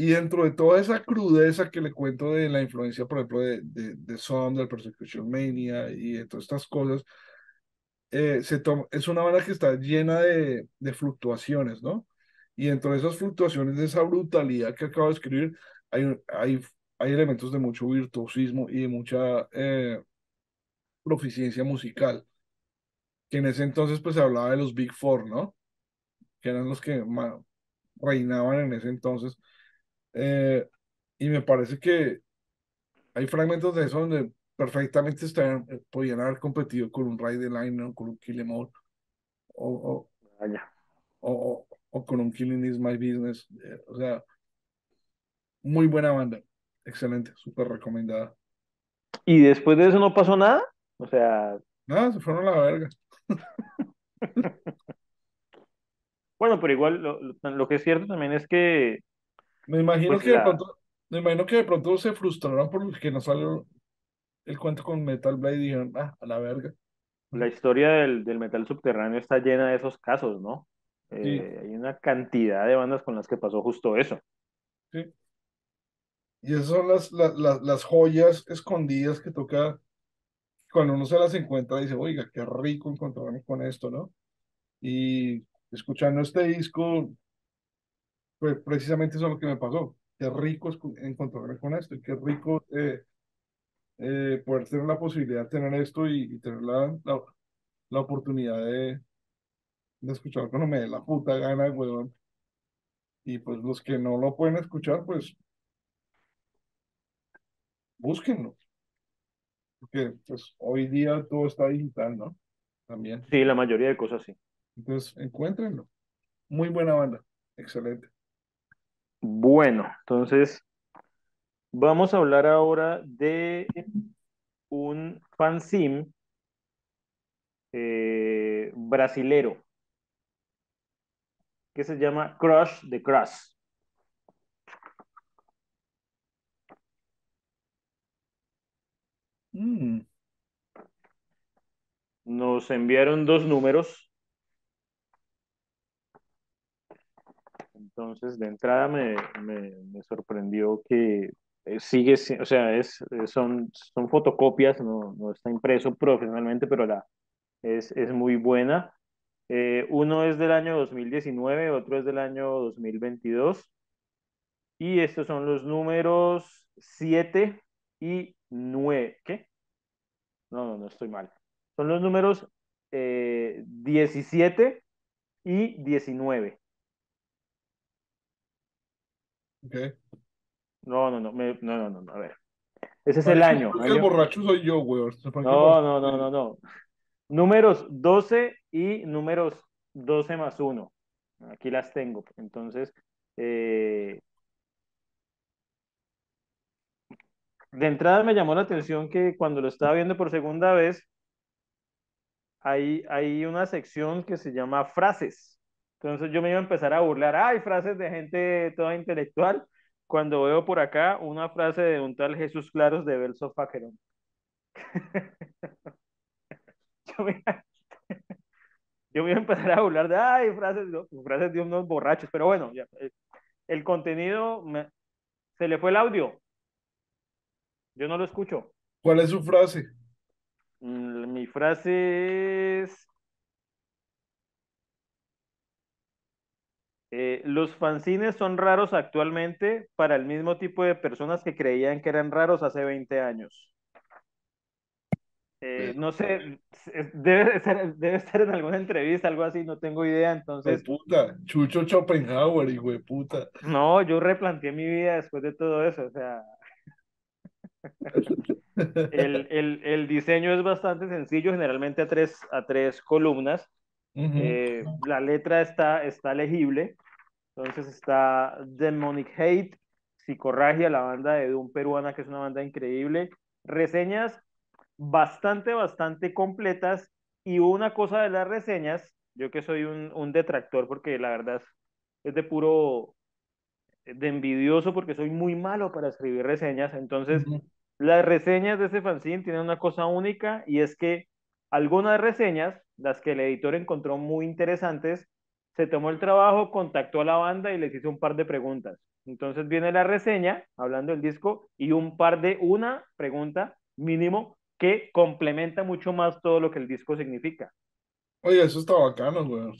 y dentro de toda esa crudeza que le cuento de la influencia, por ejemplo, de, de, de Sodom, del Persecution Mania y de todas estas cosas, eh, se toma, es una banda que está llena de, de fluctuaciones, ¿no? Y dentro de esas fluctuaciones, de esa brutalidad que acabo de escribir, hay, hay, hay elementos de mucho virtuosismo y de mucha eh, proficiencia musical, que en ese entonces pues se hablaba de los Big Four, ¿no? Que eran los que reinaban en ese entonces. Eh, y me parece que hay fragmentos de eso donde perfectamente estarían, eh, podían haber competido con un Ride the Line, ¿no? Con un Kill 'Em All, o, o, o, o- o con un Killing Is My Business. eh, o sea, muy buena banda. Excelente, súper recomendada. ¿Y después de eso no pasó nada? O sea, Nada, se fueron a la verga. bueno, pero igual lo, lo- lo que es cierto también es que, Me imagino pues que de pronto, me imagino que de pronto se frustraron por que no salió el cuento con Metal Blade y dijeron, ah, a la verga. la historia del, del metal subterráneo está llena de esos casos, ¿no? Sí, Eh, hay una cantidad de bandas con las que pasó justo eso. sí. Y esas son las, las, las, las joyas escondidas que toca cuando uno se las encuentra, dice, oiga, qué rico encontrarme con esto, ¿no? Y escuchando este disco, pues precisamente eso es lo que me pasó. Qué rico encontrarme con esto y qué rico eh, eh, poder tener la posibilidad de tener esto y, y tener la, la, la oportunidad de, de escuchar cuando me dé la puta gana, weón. Y pues los que no lo pueden escuchar, pues búsquenlo, porque pues hoy día todo está digital, ¿no? También. Sí, la mayoría de cosas sí. Entonces, encuéntrenlo. Muy buena banda. Excelente. Bueno, entonces vamos a hablar ahora de un fanzine eh, brasilero que se llama Crush the Crush. Mm, Nos enviaron dos números, entonces de entrada me, me- me sorprendió que eh, sigue, si- o sea, es, eh, son, son fotocopias, no, no está impreso profesionalmente, pero es, muy buena. Eh, uno es del año 2019, otro es del año 2022. Y estos son los números 7 y 9. ¿Qué? No, no, no estoy mal. Son los números eh, 17 y 19. Ok. No, no, no, me- no, no, no, no, a ver. Ese es el año. el borracho soy yo, weón. No, no, no, no, no. Números 12 y números 12 más 1. Aquí las tengo. Entonces, eh, de entrada me llamó la atención que cuando lo estaba viendo por segunda vez, hay, hay una sección que se llama frases. Entonces yo me iba a empezar a burlar, ay, frases de gente toda intelectual, cuando veo por acá una frase de un tal Jesús Claros de Belso Faquerón. yo, me, yo me iba a empezar a burlar de, ay, frases, frases de unos borrachos, pero bueno, ya, el, contenido, me, se le fue el audio. Yo no lo escucho. ¿Cuál es su frase? Mm, Mi frase es, eh, los fanzines son raros actualmente para el mismo tipo de personas que creían que eran raros hace 20 años. Eh, no sé, debe ser, debe estar en alguna entrevista, algo así, no tengo idea. Entonces, puta. Chucho Schopenhauer, hijo de puta. no, yo replanteé mi vida después de todo eso. O sea, el, el, el diseño es bastante sencillo, generalmente a tres, a tres columnas. Eh, la letra está, está legible. Entonces está Demonic Hate, Psicorragia, la banda de Doom peruana, que es una banda increíble. Reseñas bastante, bastante completas. Y una cosa de las reseñas, yo que soy un, un detractor, porque la verdad es, de puro, de envidioso, porque soy muy malo para escribir reseñas. Entonces, las reseñas de ese fanzine tienen una cosa única y es que algunas reseñas, las que el editor encontró muy interesantes, se tomó el trabajo, contactó a la banda y les hizo un par de preguntas. Entonces viene la reseña, hablando del disco, y un par de, una pregunta mínimo que complementa mucho más todo lo que el disco significa. Oye, eso está bacano, weón.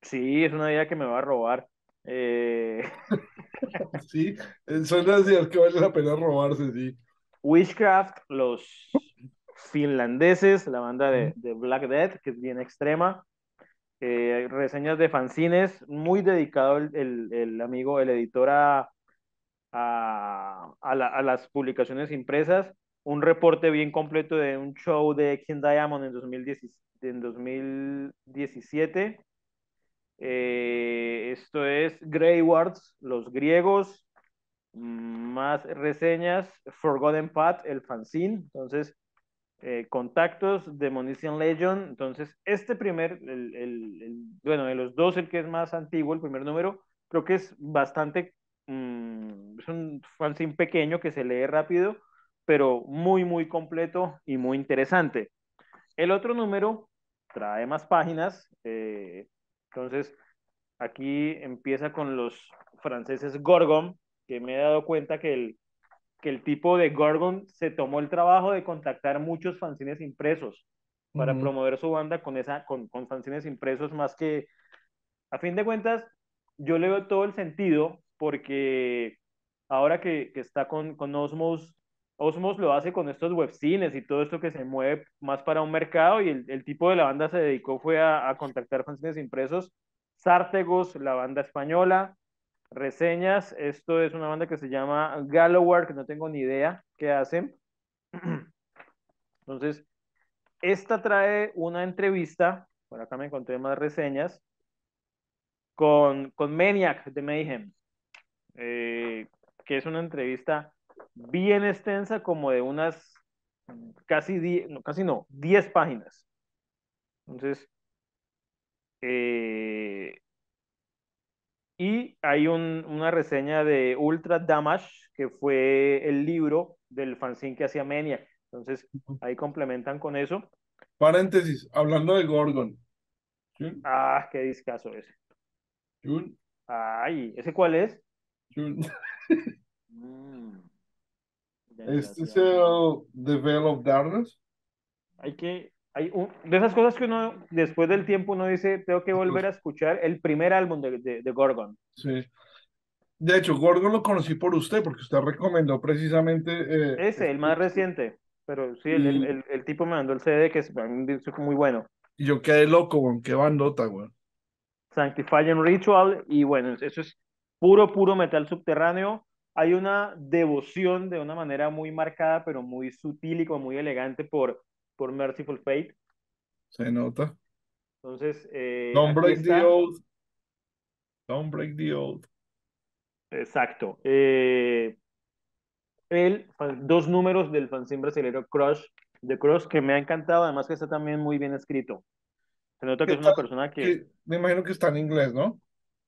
Sí, es una idea que me va a robar. Eh, Sí, eh, son las ideas que vale la pena robarse, sí. Witchcraft, los finlandeses, la banda de, de Black Death, que es bien extrema. Eh, reseñas de fanzines, muy dedicado el, el, el amigo, el editor a, a, a, la, a, las publicaciones impresas. Un reporte bien completo de un show de King Diamond en, 2010, en 2017. Eh, esto es Greywards, los griegos, más reseñas, Forgotten Path, el fanzine, entonces eh, contactos, Demonician Legion, entonces este primer, el, el, bueno, de los dos, el que es más antiguo, el primer número, creo que es bastante, mmm, es un fanzine pequeño que se lee rápido, pero muy, muy completo y muy interesante. El otro número trae más páginas, eh, entonces aquí empieza con los franceses Gorgon, que me he dado cuenta que el, que el tipo de Gorgon se tomó el trabajo de contactar muchos fanzines impresos para uh -huh. promover su banda con, esa, con, con fanzines impresos más que, a fin de cuentas, yo le veo todo el sentido porque ahora que, que está con, con Osmos, Osmos lo hace con estos webcines y todo esto que se mueve más para un mercado y el, el tipo de la banda se dedicó fue a, a contactar fanzines impresos. Sártegos, la banda española, reseñas. Esto es una banda que se llama Gallowar, que no tengo ni idea qué hacen. Entonces, esta trae una entrevista, por acá me encontré más reseñas, con, con Maniac de Mayhem, eh, que es una entrevista bien extensa, como de unas casi, die, no, casi no, 10 páginas. Entonces, eh, y hay un, una reseña de Ultra Damage, que fue el libro del fanzine que hacía Maniac. Entonces, ahí complementan con eso. Paréntesis, hablando de Gorgon. ¿Sí? Ah, qué discazo ese. ¿Sí? Ay, ¿ese cuál es? mm. Este es el The Veil of Darkness. Hay que, hay un, de esas cosas que uno, después del tiempo, uno dice, tengo que volver a escuchar el primer álbum de, de, de Gorgon. Sí. De hecho, Gorgon lo conocí por usted, porque usted recomendó precisamente. Eh, Ese, este, el más reciente. Pero sí, y... el, el, el, tipo me mandó el CD que es muy bueno. Y yo quedé loco, weón. Qué bandota, weón. Sanctifying Ritual. Y bueno, eso es puro, puro metal subterráneo. hay una devoción de una manera muy marcada, pero muy sutil y como muy elegante por, por Merciful Fate. Se nota. Entonces, eh, Don't break the está. oath. Don't break the oath. Exacto. Eh, el, dos números del fanzine brasileño Crush, de Crush, que me ha encantado, además que está también muy bien escrito. Se nota que ¿Qué es una tal? persona que, Que me imagino que está en inglés, ¿no?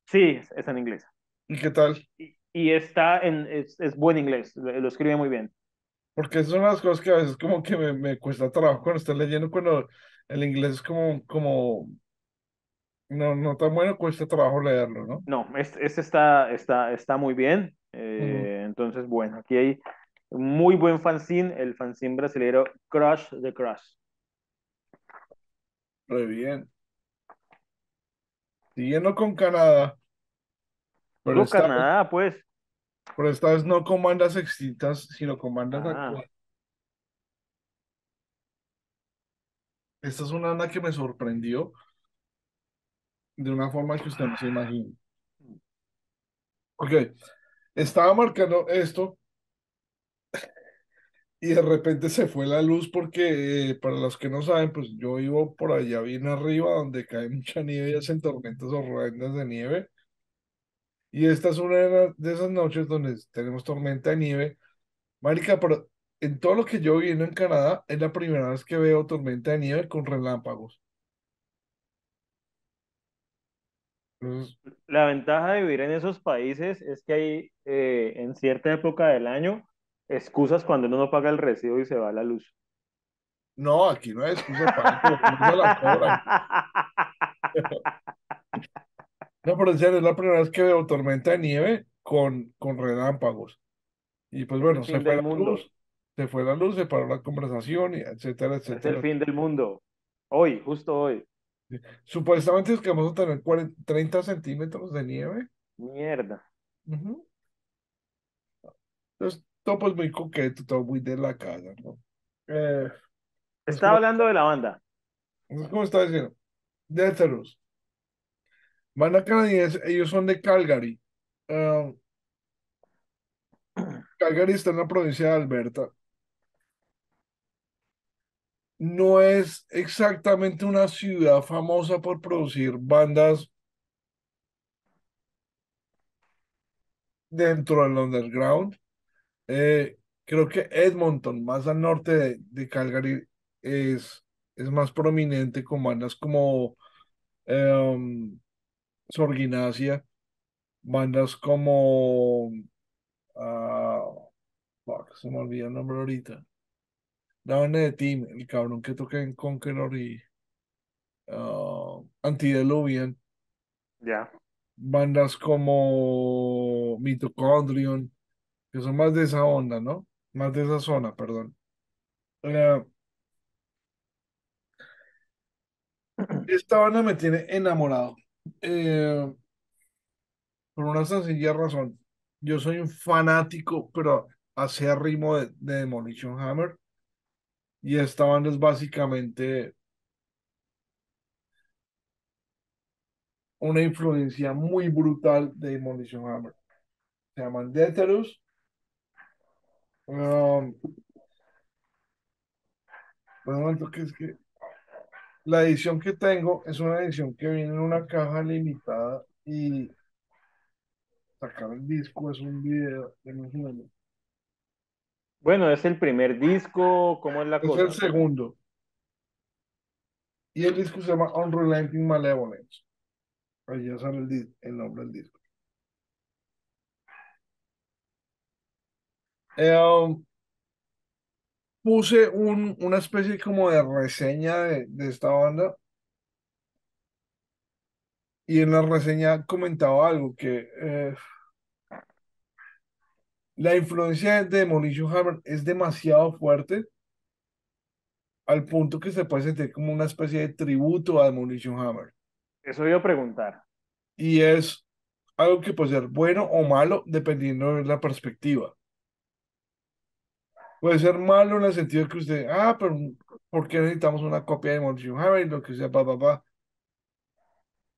sí, es, es en inglés. ¿Y qué tal? Y, y está en, es, es buen inglés, lo, lo escribe muy bien. Porque esas son las cosas que a veces como que me, me cuesta trabajo cuando estoy leyendo, cuando el inglés es como, como, no, no tan bueno, cuesta trabajo leerlo, ¿no? No, este, este está, está, está muy bien. Eh, entonces, bueno, aquí hay muy buen fanzine, el fanzine brasileño Crush de Crush. Re bien. Siguiendo con Canadá, pero Canadá, pues. Pero esta vez no con bandas extintas, sino con bandas Ah, actuales. Esta es una banda que me sorprendió de una forma que usted no se imagina. Ok, estaba marcando esto y de repente se fue la luz porque, eh, para los que no saben, pues yo vivo por allá bien arriba donde cae mucha nieve y hacen tormentas horrendas de nieve. Y esta es una de, esas noches donde tenemos tormenta de nieve. Marica, pero en todo lo que yo viviendo en Canadá es la primera vez que veo tormenta de nieve con relámpagos. Entonces, la ventaja de vivir en esos países es que hay eh, en cierta época del año excusas cuando uno no paga el recibo y se va la luz. no, aquí no hay excusa para eso, la cobran. No, pero en serio, es la primera vez que veo tormenta de nieve con, con relámpagos. Y pues bueno, se fue la mundo. luz, se fue la luz, se paró la conversación, y etcétera, Es el etcétera. fin del mundo. Hoy, justo hoy. Supuestamente es que vamos a tener 40 30 centímetros de nieve. Mierda. Entonces, todo pues muy coqueto, todo muy de la casa, ¿no? Eh, es Estaba hablando de la banda. es como estaba diciendo, de heteros. Banda canadiense, ellos son de Calgary. Ah, Calgary está en la provincia de Alberta. No es exactamente una ciudad famosa por producir bandas dentro del underground. Eh, creo que Edmonton, más al norte de, Calgary, es, es más prominente con bandas como em, Sorginacia, bandas como... ah, fuck, se me olvidó el nombre ahorita. La banda de Team, el cabrón que toca en Conqueror y ah, Antediluvian. Ya. Bandas como Mitochondrion, que son más de esa onda, ¿no? Más de esa zona, perdón. Esta banda me tiene enamorado. Eh, por una sencilla razón. Yo soy un fanático, pero acérrimo de, de Demolition Hammer. Y esta banda es básicamente una influencia muy brutal de Demolition Hammer. Se llaman Deterus. Um, momento que es que la edición que tengo es una edición que viene en una caja limitada y sacar el disco es un video de un segundo. Bueno, es el primer disco. ¿Cómo es la Es el cosa? segundo. Y el disco se llama Unrelenting Malevolence. Ahí ya sale el nombre del disco. Eh, um, puse un, una especie como de reseña de, de esta banda y en la reseña comentaba algo que eh, la influencia de Demolition Hammer es demasiado fuerte al punto que se puede sentir como una especie de tributo a Demolition Hammer. Eso iba a preguntar. Y es algo que puede ser bueno o malo dependiendo de la perspectiva. Puede ser malo en el sentido de que usted, ah, pero ¿por qué necesitamos una copia de Demolition Hammer? Y lo que sea, pa, pa, pa.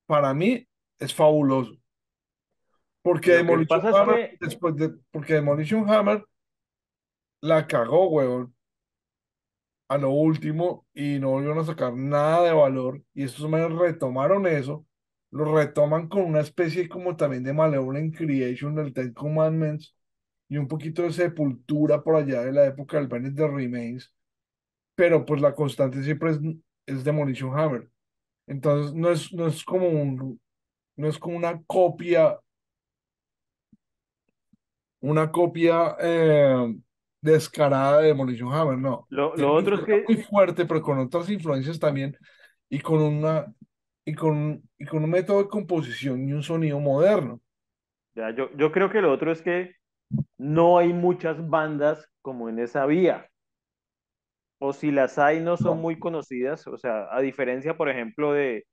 Para mí es fabuloso. Porque Demolition es Hammer, que después de, porque Demolition Hammer la cagó, weón, a lo último y no volvieron a sacar nada de valor. Y estos manes retomaron eso, lo retoman con una especie como también de Malevolent Creation del Ten Commandments y un poquito de sepultura por allá de la época del Venice the Remains. Pero pues la constante siempre es, es Demolition Hammer. Entonces no es, no es como un, no es como una copia una copia eh, descarada de Demolition Hammer, no. lo, lo otro es que muy fuerte, pero con otras influencias también, y con una, y con, y con un método de composición y un sonido moderno. ya, yo, yo creo que lo otro es que no hay muchas bandas como en esa vía. O si las hay, no son No. muy conocidas. O sea, a diferencia, por ejemplo, de,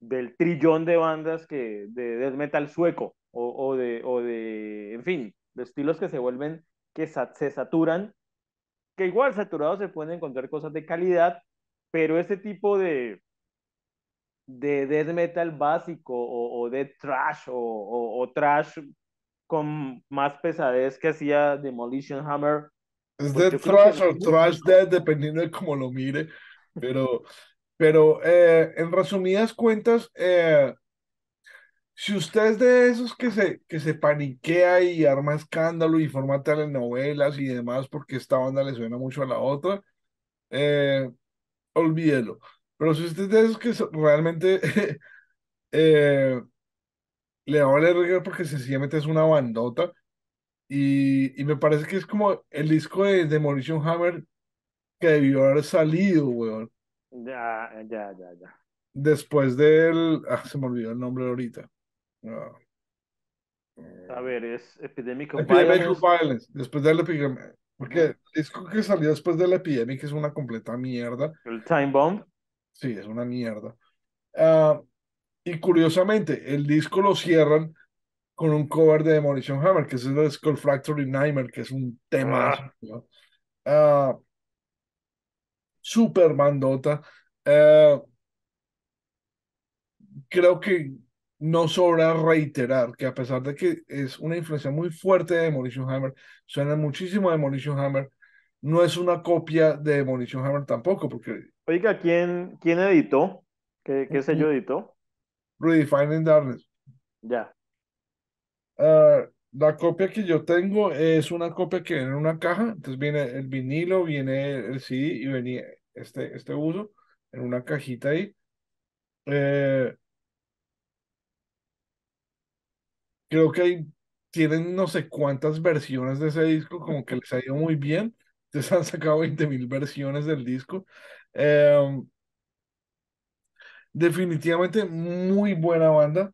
del trillón de bandas que de death metal sueco o, o de, o de, en fin, de estilos que se vuelven, que sa- se saturan, que igual saturados se pueden encontrar cosas de calidad, pero ese tipo de, de death metal básico o, o death trash o, o, o trash con más pesadez que hacía Demolition Hammer, Es pues de trash o trash dead, dependiendo de cómo lo mire, pero, pero eh, en resumidas cuentas, eh, si usted es de esos que se, que se paniquea y arma escándalo y forma telenovelas y demás porque esta banda le suena mucho a la otra, eh, olvídelo. Pero si usted es de esos que realmente eh, le va a valer verga porque sencillamente es una bandota y, y me parece que es como el disco de Demolition Hammer que debió haber salido, weón, Ya, ya, ya, ya. después del... Ah, se me olvidó el nombre ahorita. Ah, A ver, es Epidemic of Epidemic of Violence, Violence, después del Epidemic, porque el disco que salió después del Epidemic es una completa mierda, el Time Bomb. sí, es una mierda. Ah, y curiosamente, el disco lo cierran con un cover de Demolition Hammer, que es el de Skull Fracture Nightmare, que es un temazo, Ah. Ah, super bandota. Eh, creo que no sobra reiterar que a pesar de que es una influencia muy fuerte de Demolition Hammer, suena muchísimo a Demolition Hammer, no es una copia de Demolition Hammer tampoco, porque Oiga, ¿quién, quién editó? ¿Qué, qué sello editó? Redefining Darkness. Ya. Ah, la copia que yo tengo es una copia que viene en una caja, entonces viene el vinilo, viene el CD y venía este, este uso en una cajita ahí. Eh, creo que hay- tienen no sé cuántas versiones de ese disco, como que les ha ido muy bien. Entonces han sacado 20 mil versiones del disco. Eh, definitivamente muy buena banda.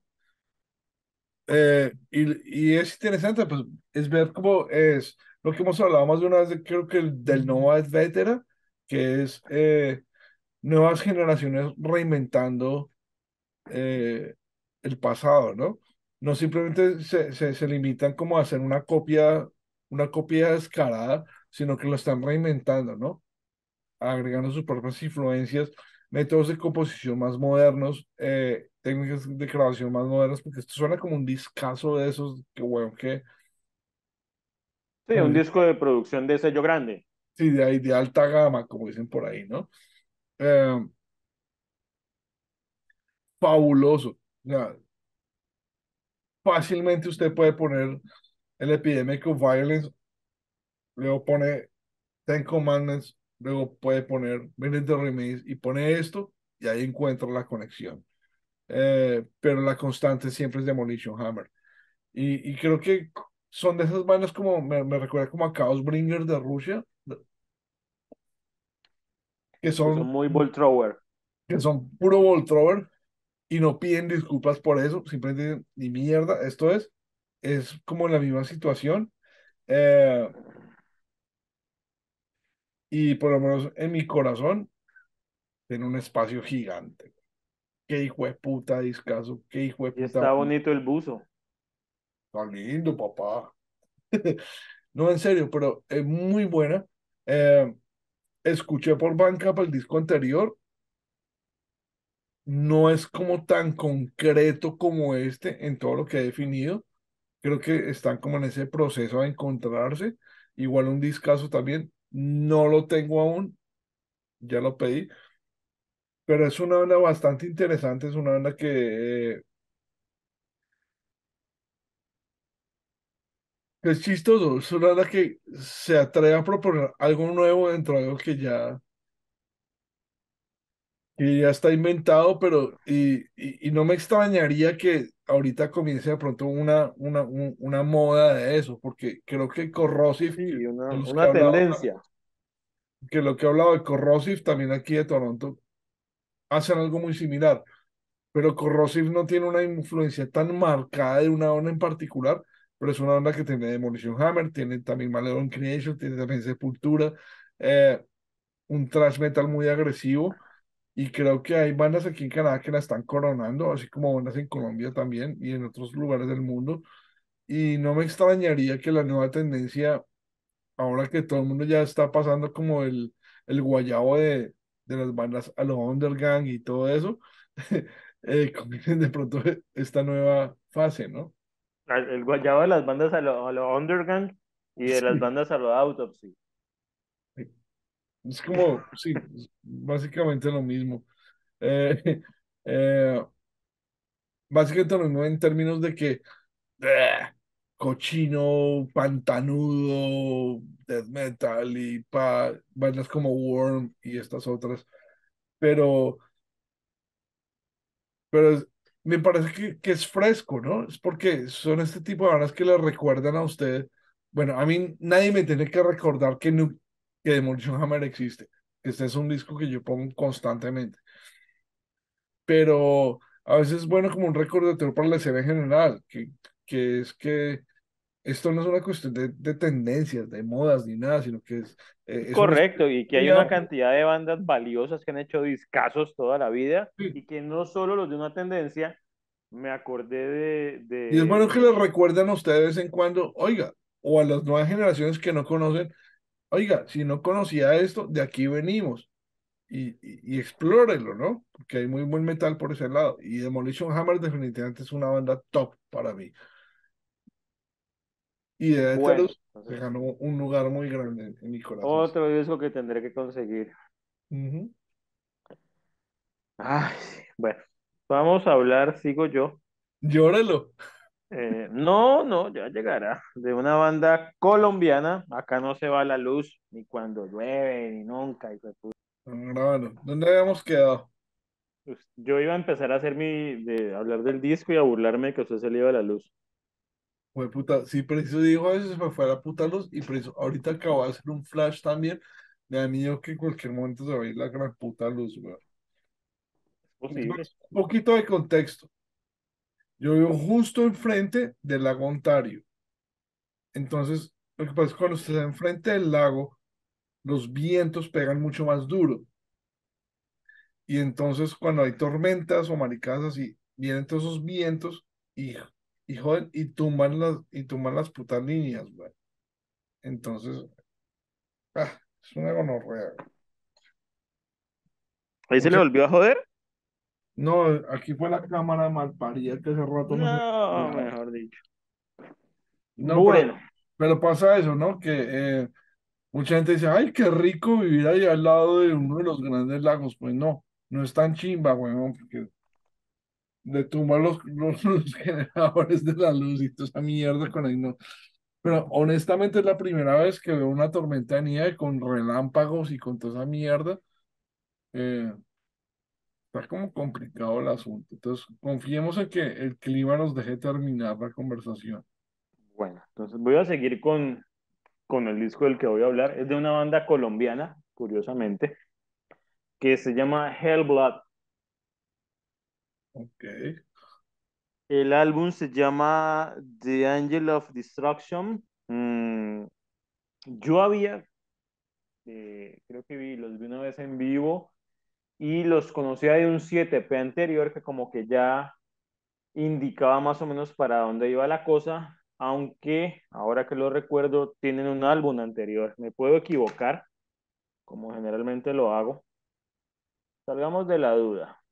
Eh, y, y es interesante, pues, es ver cómo es lo que hemos hablado más de una vez, de- creo que el, del Nova Vetera, que es eh, nuevas generaciones reinventando eh, el pasado, ¿no? No simplemente se, se, se limitan como a hacer una copia, una copia descarada, sino que lo están reinventando, ¿no? Agregando sus propias influencias, métodos de composición más modernos, eh, técnicas de grabación más modernas, porque esto suena como un discazo de esos, que bueno, que, Sí, un disco de producción de sello grande. sí, de, ahí, de alta gama, como dicen por ahí, ¿no? Eh, fabuloso. O sea, fácilmente usted puede poner el Epidemic of Violence, luego pone Ten Commandments, luego puede poner Minute the Remains y pone esto y ahí encuentra la conexión. Eh, pero la constante siempre es Demolition Hammer. Y, y creo que son de esas bandas como, me, me recuerda como a Chaos Bringer de Rusia, que son son, muy ball thrower. que son puro ball thrower y no piden disculpas por eso, simplemente dicen, ni mierda, esto es, es como la misma situación. Eh, y por lo menos en mi corazón tiene un espacio gigante. Qué hijo de puta discazo, qué hijo de Y puta. está bonito el buzo. Está lindo, papá. No, en serio, pero es muy buena. Eh, escuché por Bandcamp el disco anterior. No es como tan concreto como este en todo lo que he definido, creo que están como en ese proceso de encontrarse. Igual un discazo también, no lo tengo aún, ya lo pedí, pero es una banda bastante interesante, es una banda que, eh, es chistoso, es una banda que se atreve a proponer algo nuevo dentro de algo que ya, que ya está inventado, pero y, y, y no me extrañaría que ahorita comience de pronto una, una, un- una moda de eso, porque creo que Corrosive, Sí, una, que una tendencia. que lo que he hablado de Corrosive también aquí de Toronto, hacen algo muy similar, pero Corrosive no tiene una influencia tan marcada de una onda en particular, pero es una onda que tiene Demolition Hammer, tiene también Malevolent Creation, tiene también Sepultura, eh, un thrash metal muy agresivo Y creo que hay bandas aquí en Canadá que la están coronando, así como bandas en Colombia también y en otros lugares del mundo. Y no me extrañaría que la nueva tendencia, ahora que todo el mundo ya está pasando como el, el guayabo de, de las bandas a lo underground y todo eso, eh, comiencen de pronto esta nueva fase, ¿no? El el guayabo de las bandas a lo, a lo Underground y de las bandas a lo Autopsy. Es como, sí, es básicamente lo mismo. Eh, eh, básicamente lo mismo en términos de que eh, cochino, pantanudo, death metal y pa, bandas como Worm y estas otras. Pero, pero es- me parece que, que es fresco, ¿no? Es porque son este tipo de bandas que le recuerdan a usted. Bueno, a mí nadie me tiene que recordar que, que Demolition Hammer existe. Este es un disco que yo pongo constantemente. Pero a veces es bueno como un recordatorio para la escena en general, que, que es que esto no es una cuestión de, de tendencias, de modas ni nada, sino que es, eh, es una Correcto, y que hay una cantidad de bandas valiosas que han hecho discazos toda la vida sí. y que no solo los de una tendencia, me acordé de, Y es de, bueno que de- les recuerden a ustedes de vez en cuando, oiga, o a las nuevas generaciones que no conocen, oiga, si no conocía esto, de aquí venimos. Y, y, y explórelo, ¿no? Porque hay muy buen metal por ese lado. Y Demolition Hammer definitivamente es una banda top para mí. Y de bueno, entonces ganó un lugar muy grande en, en mi corazón. otro disco que tendré que conseguir. Ujú. Ay, sí, bueno, vamos a hablar, sigo yo. Llóralo. Eh, no, no, ya llegará. De una banda colombiana. Acá no se va la luz ni cuando llueve, ni nunca. de puta. Grabando. ¿Dónde habíamos quedado? Pues, Yo iba a empezar a hacer mi, de hablar del disco y a burlarme de que usted se le iba la luz. Fue puta, sí, preciso dijo eso, se me fue a la puta luz y preciso, ahorita acabo de hacer un flash también. Me da miedo que en cualquier momento se va a ir la gran puta luz, weón. Es posible. Un poquito de contexto. Yo vivo justo enfrente del lago Ontario. Entonces, lo que pasa es que cuando usted está enfrente del lago, los vientos pegan mucho más duro. Y entonces, cuando hay tormentas o maricadas así, vienen todos esos vientos y, y joden y tumban las, y tumban las putas líneas, weón. Entonces, ah, es una gonorrea. Ahí se le volvió a joder. No, aquí fue la cámara malparida que hace rato no se... No, mejor dicho. No, pero, Bueno, pero pasa eso, ¿no? Que eh, mucha gente dice, ay, qué rico vivir ahí al lado de uno de los grandes lagos. Pues no, no es tan chimba, weón, porque le tumban los, los, los generadores de la luz y toda esa mierda con ahí, no. Pero honestamente es la primera vez que veo una tormenta de nieve con relámpagos y con toda esa mierda. Eh, está como complicado el asunto. Entonces, confiemos en que el clima nos deje terminar la conversación. bueno, entonces voy a seguir con, con el disco del que voy a hablar. Es de una banda colombiana, curiosamente, que se llama Hellblood. Ok. El álbum se llama The Angel of Destruction. Mm, yo había, eh, creo que vi, los vi una vez en vivo y los conocía de un 7P anterior que como que ya indicaba más o menos para dónde iba la cosa, aunque ahora que lo recuerdo tienen un álbum anterior. Me puedo equivocar, como generalmente lo hago. Salgamos de la duda.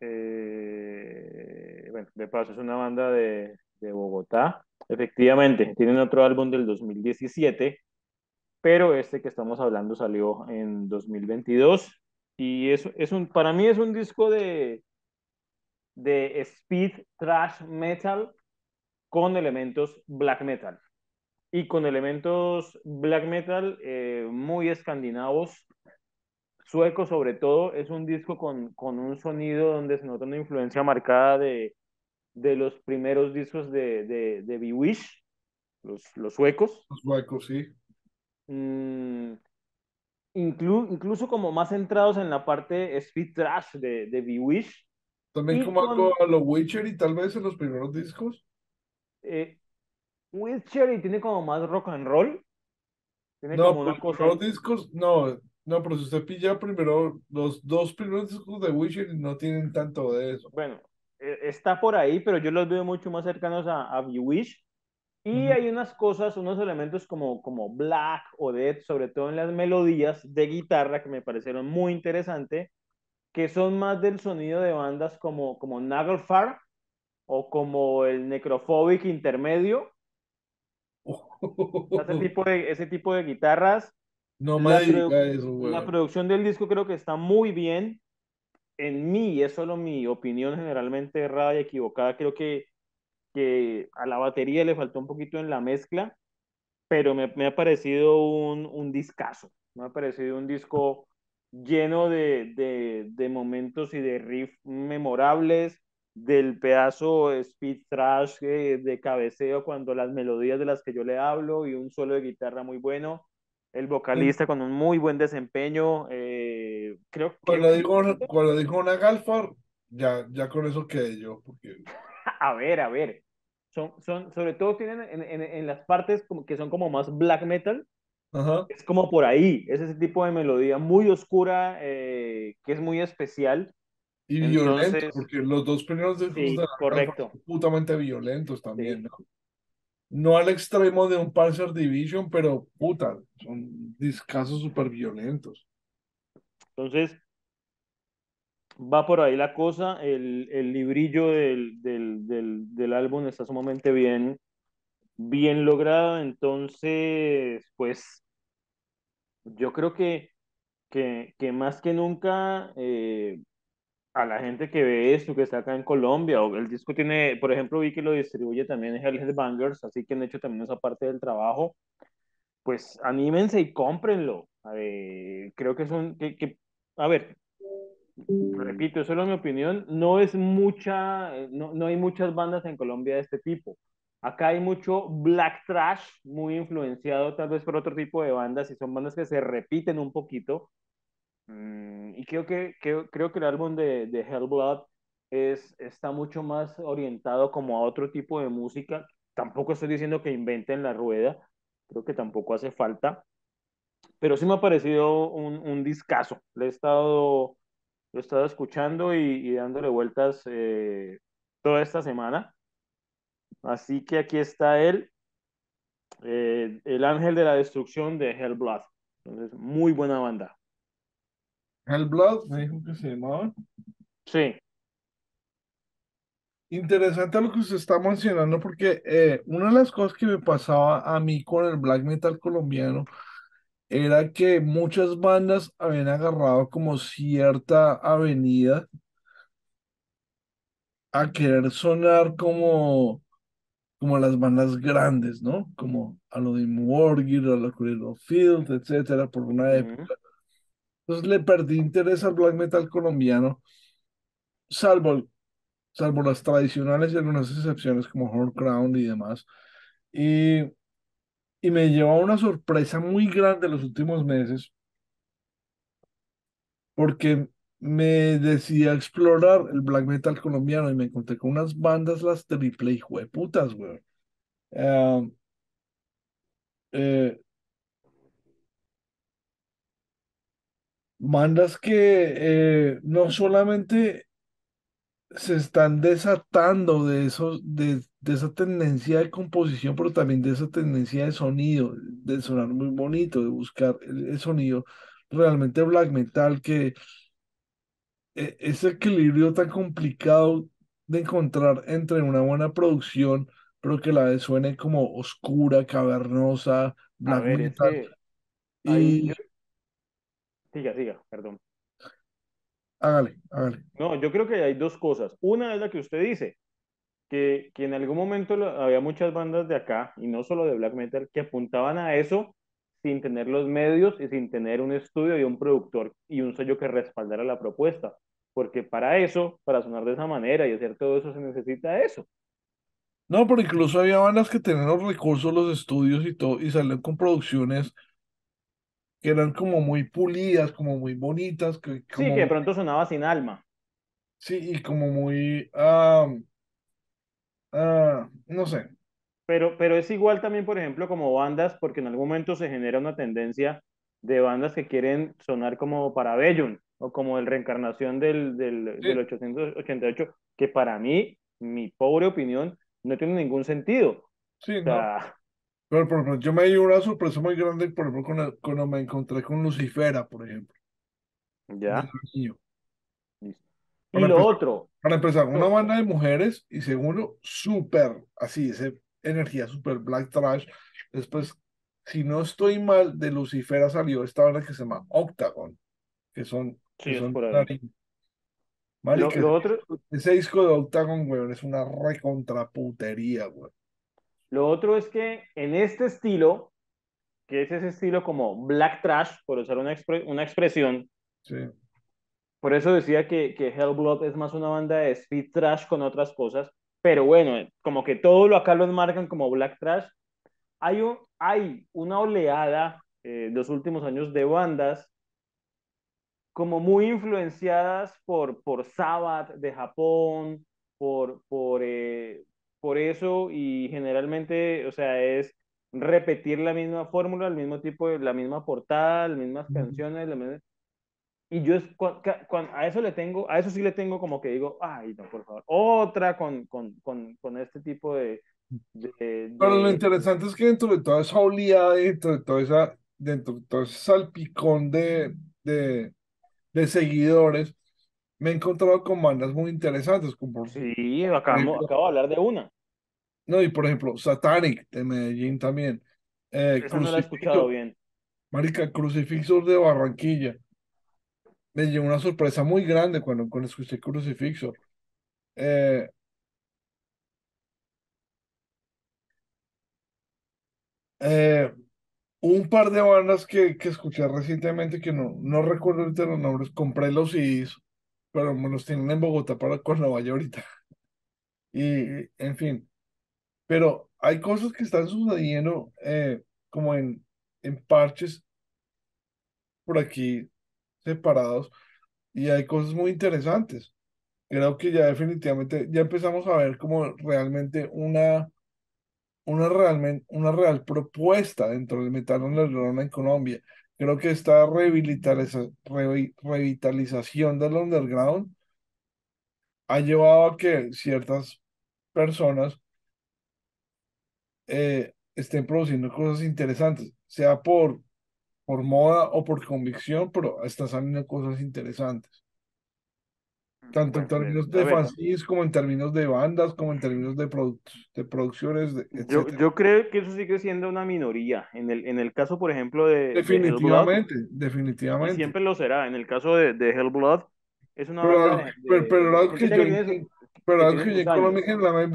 Eh, bueno, de paso es una banda de, de Bogotá. Efectivamente, tienen otro álbum del 2017, pero este que estamos hablando salió en 2022 y es, es un, para mí es un disco de, de speed thrash metal con elementos black metal y con elementos black metal eh, muy escandinavos, suecos sobre todo. Es un disco con, con, un sonido donde se nota una influencia marcada de, de los primeros discos de, de, de los, los suecos. Los suecos, sí. Mm, inclu, incluso como más centrados en la parte speed trash de, de Bewitch. También como algo a lo Witcher y tal vez en los primeros discos. Eh, Witcher y tiene como más rock and roll. Tiene no, como una cosa... los discos, no, no, pero si usted pilla primero los dos primeros discos de Witcher no tienen tanto de eso. Bueno, está por ahí, pero yo los veo mucho más cercanos a, a Bewitch. Y uh -huh. hay unas cosas, unos elementos como, como Black o Dead, sobre todo en las melodías de guitarra, que me parecieron muy interesantes, que son más del sonido de bandas como, como Nagelfar o como el Necrophobic intermedio. ese, tipo de, ese tipo de guitarras. No diga eso. La producción del disco creo que está muy bien. En mí, es solo mi opinión generalmente errada y equivocada, creo que, que a la batería le faltó un poquito en la mezcla, pero me, me ha parecido un, un discazo. Me ha parecido un disco lleno de, de, de momentos y de riffs memorables, del pedazo speed trash de, de, cabeceo cuando las melodías de las que yo le hablo y un solo de guitarra muy bueno. El vocalista sí. con un muy buen desempeño. Eh, creo cuando, que... dijo, cuando dijo una Galfar, ya, ya con eso quedé yo. Porque... a ver, a ver. Son, son, sobre todo tienen en, en, en las partes como que son como más black metal. Ajá. Es como por ahí. Es ese tipo de melodía muy oscura eh, que es muy especial y violento, Entonces, porque los dos primeros discos sí, de correcto. son putamente violentos también, Sí. ¿no? No al extremo de un Panzer Division, pero puta, son discazos súper violentos. Entonces, va por ahí la cosa. El, el librillo del, del, del, del, álbum está sumamente bien, bien logrado. Entonces, pues, yo creo que, que, que más que nunca, eh, a la gente que ve esto, que está acá en Colombia, o el disco tiene, por ejemplo, vi que lo distribuye también Hellhead Bangers, así que han hecho también esa parte del trabajo, pues anímense y cómprenlo. Ver, creo que es un, que, que, a ver, repito, es mi opinión, no es mucha, no, no hay muchas bandas en Colombia de este tipo. Acá hay mucho black trash, muy influenciado tal vez por otro tipo de bandas, y son bandas que se repiten un poquito, Mm, y creo que, que, creo que el álbum de, de Hellblood es, está mucho más orientado como a otro tipo de música. Tampoco estoy diciendo que inventen la rueda, creo que tampoco hace falta, pero sí me ha parecido un, un discazo. Le he estado, lo he estado escuchando y, y dándole vueltas eh, toda esta semana. Así que aquí está él, eh, el ángel de la destrucción de Hellblood. Entonces, muy buena banda. Hellblood, me dijo que se llamaba. Sí. Interesante lo que usted está mencionando, porque eh, una de las cosas que me pasaba a mí con el black metal colombiano era que muchas bandas habían agarrado como cierta avenida a querer sonar como, como las bandas grandes, ¿no? Como a lo de Wargear, a lo de Field, etcétera, por una Uh época. -huh. Entonces le perdí interés al black metal colombiano, salvo, salvo las tradicionales y algunas excepciones como Horn Crown y demás. Y, y me llevó a una sorpresa muy grande los últimos meses, porque me decidí a explorar el black metal colombiano y me encontré con unas bandas, las triple hijueputas, güey. Uh, eh, bandas que eh, no solamente se están desatando de, eso, de, de, esa tendencia de composición, pero también de esa tendencia de sonido, de sonar muy bonito, de buscar el, el sonido realmente black metal que, e- ese equilibrio tan complicado de encontrar entre una buena producción, pero que la vez suene como oscura, cavernosa, black ver, metal. Y siga, siga, perdón. hágale, hágale. No, yo creo que hay dos cosas. Una es la que usted dice, que, que en algún momento había muchas bandas de acá, y no solo de black metal, que apuntaban a eso sin tener los medios y sin tener un estudio y un productor y un sello que respaldara la propuesta. Porque para eso, para sonar de esa manera y hacer todo eso, se necesita eso. No, pero incluso había bandas que tenían los recursos, los estudios y todo, y salían con producciones que eran como muy pulidas, como muy bonitas, que, Sí, que de pronto sonaba sin alma. sí, y como muy, ah, ah, no sé, Pero, pero es igual también, por ejemplo, como bandas, porque en algún momento se genera una tendencia de bandas que quieren sonar como para Bellum o como el reencarnación del, del, del sí, 888, que para mí, mi pobre opinión, no tiene ningún sentido. sí, O no. Pero, por ejemplo, yo me di una sorpresa muy grande, por ejemplo, cuando, cuando me encontré con Lucifera, por ejemplo, ya, listo. Y Para lo empezar, otro, para empezar, una banda de mujeres, y segundo, súper, así, esa energía súper black trash. Después, si no estoy mal, de Lucifera salió esta banda que se llama Octagon, que son, sí, que es son, por ahí. Nariz. Lo, marica, lo otro, ese disco de Octagon, weón, es una recontraputería, weón. Lo otro es que en este estilo, que es ese estilo como black trash, por usar una, expre- una expresión, Sí, Por eso decía que, que Hellblood es más una banda de speed trash con otras cosas, pero bueno, como que todo lo acá lo enmarcan como black trash. Hay, un, hay una oleada eh, los últimos años de bandas como muy influenciadas por, por Sabbath de Japón, por, por, eh, por eso y generalmente, o sea, es repetir la misma fórmula, el mismo tipo de, la misma portada, las mismas canciones, la misma- y yo es, a eso le tengo, a eso sí le tengo como que digo, ay, no, por favor, otra con, con, con, con este tipo de, de, Pero lo de- interesante es que dentro de toda esa oleada, dentro de toda esa, dentro de todo ese salpicón de, de, de seguidores, me he encontrado con bandas muy interesantes, como por, Sí, acabamos, ejemplo, acabo de hablar de una, no, y por ejemplo, Satanic de Medellín también, eh, esa no la he escuchado bien. Marica, Crucifixo de Barranquilla, me llevó una sorpresa muy grande cuando, cuando escuché Crucifixo. Eh, eh, un par de bandas que, que escuché recientemente que no, no recuerdo ahorita los nombres, compré los CDs, pero me los tienen en Bogotá para cuando vaya ahorita. Y, en fin, pero hay cosas que están sucediendo eh, como en, en parches por aquí separados y hay cosas muy interesantes. Creo que ya definitivamente, ya empezamos a ver como realmente una, una, realmente, una real propuesta dentro del metal underground en Colombia. Creo que esta revitaliza- revi- revitalización del underground ha llevado a que ciertas personas eh, estén produciendo cosas interesantes, sea por, por moda o por convicción, pero están saliendo cosas interesantes, tanto en términos de fanzines, como en términos de bandas, como en términos de, produ- de producciones, de- yo, etcétera. yo creo que eso sigue siendo una minoría. En el, en el caso, por ejemplo, de, de Hellblood, Definitivamente, y definitivamente. siempre lo será, en el caso de, de Hellblood, es una Pero de, pero, de- pero de algo que yo, en, pero algo que yo en Colombia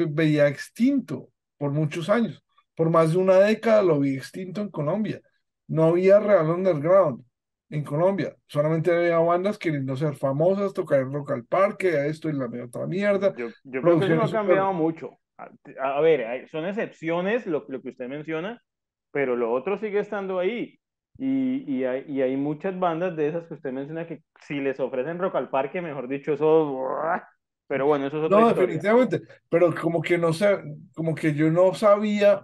veía extinto por muchos años. Por más de una década lo vi extinto en Colombia. No había real underground en Colombia. Solamente había bandas queriendo ser famosas, tocar en Rock al Parque, esto y la otra mierda. Yo, yo creo que eso no ha cambiado mucho. A, a ver, son excepciones lo, lo que usted menciona, pero lo otro sigue estando ahí. Y, y, hay, y hay muchas bandas de esas que usted menciona que si les ofrecen Rock al Parque, mejor dicho, eso... Pero bueno, eso es otra No, historia. definitivamente. Pero como que no sé, como que yo no sabía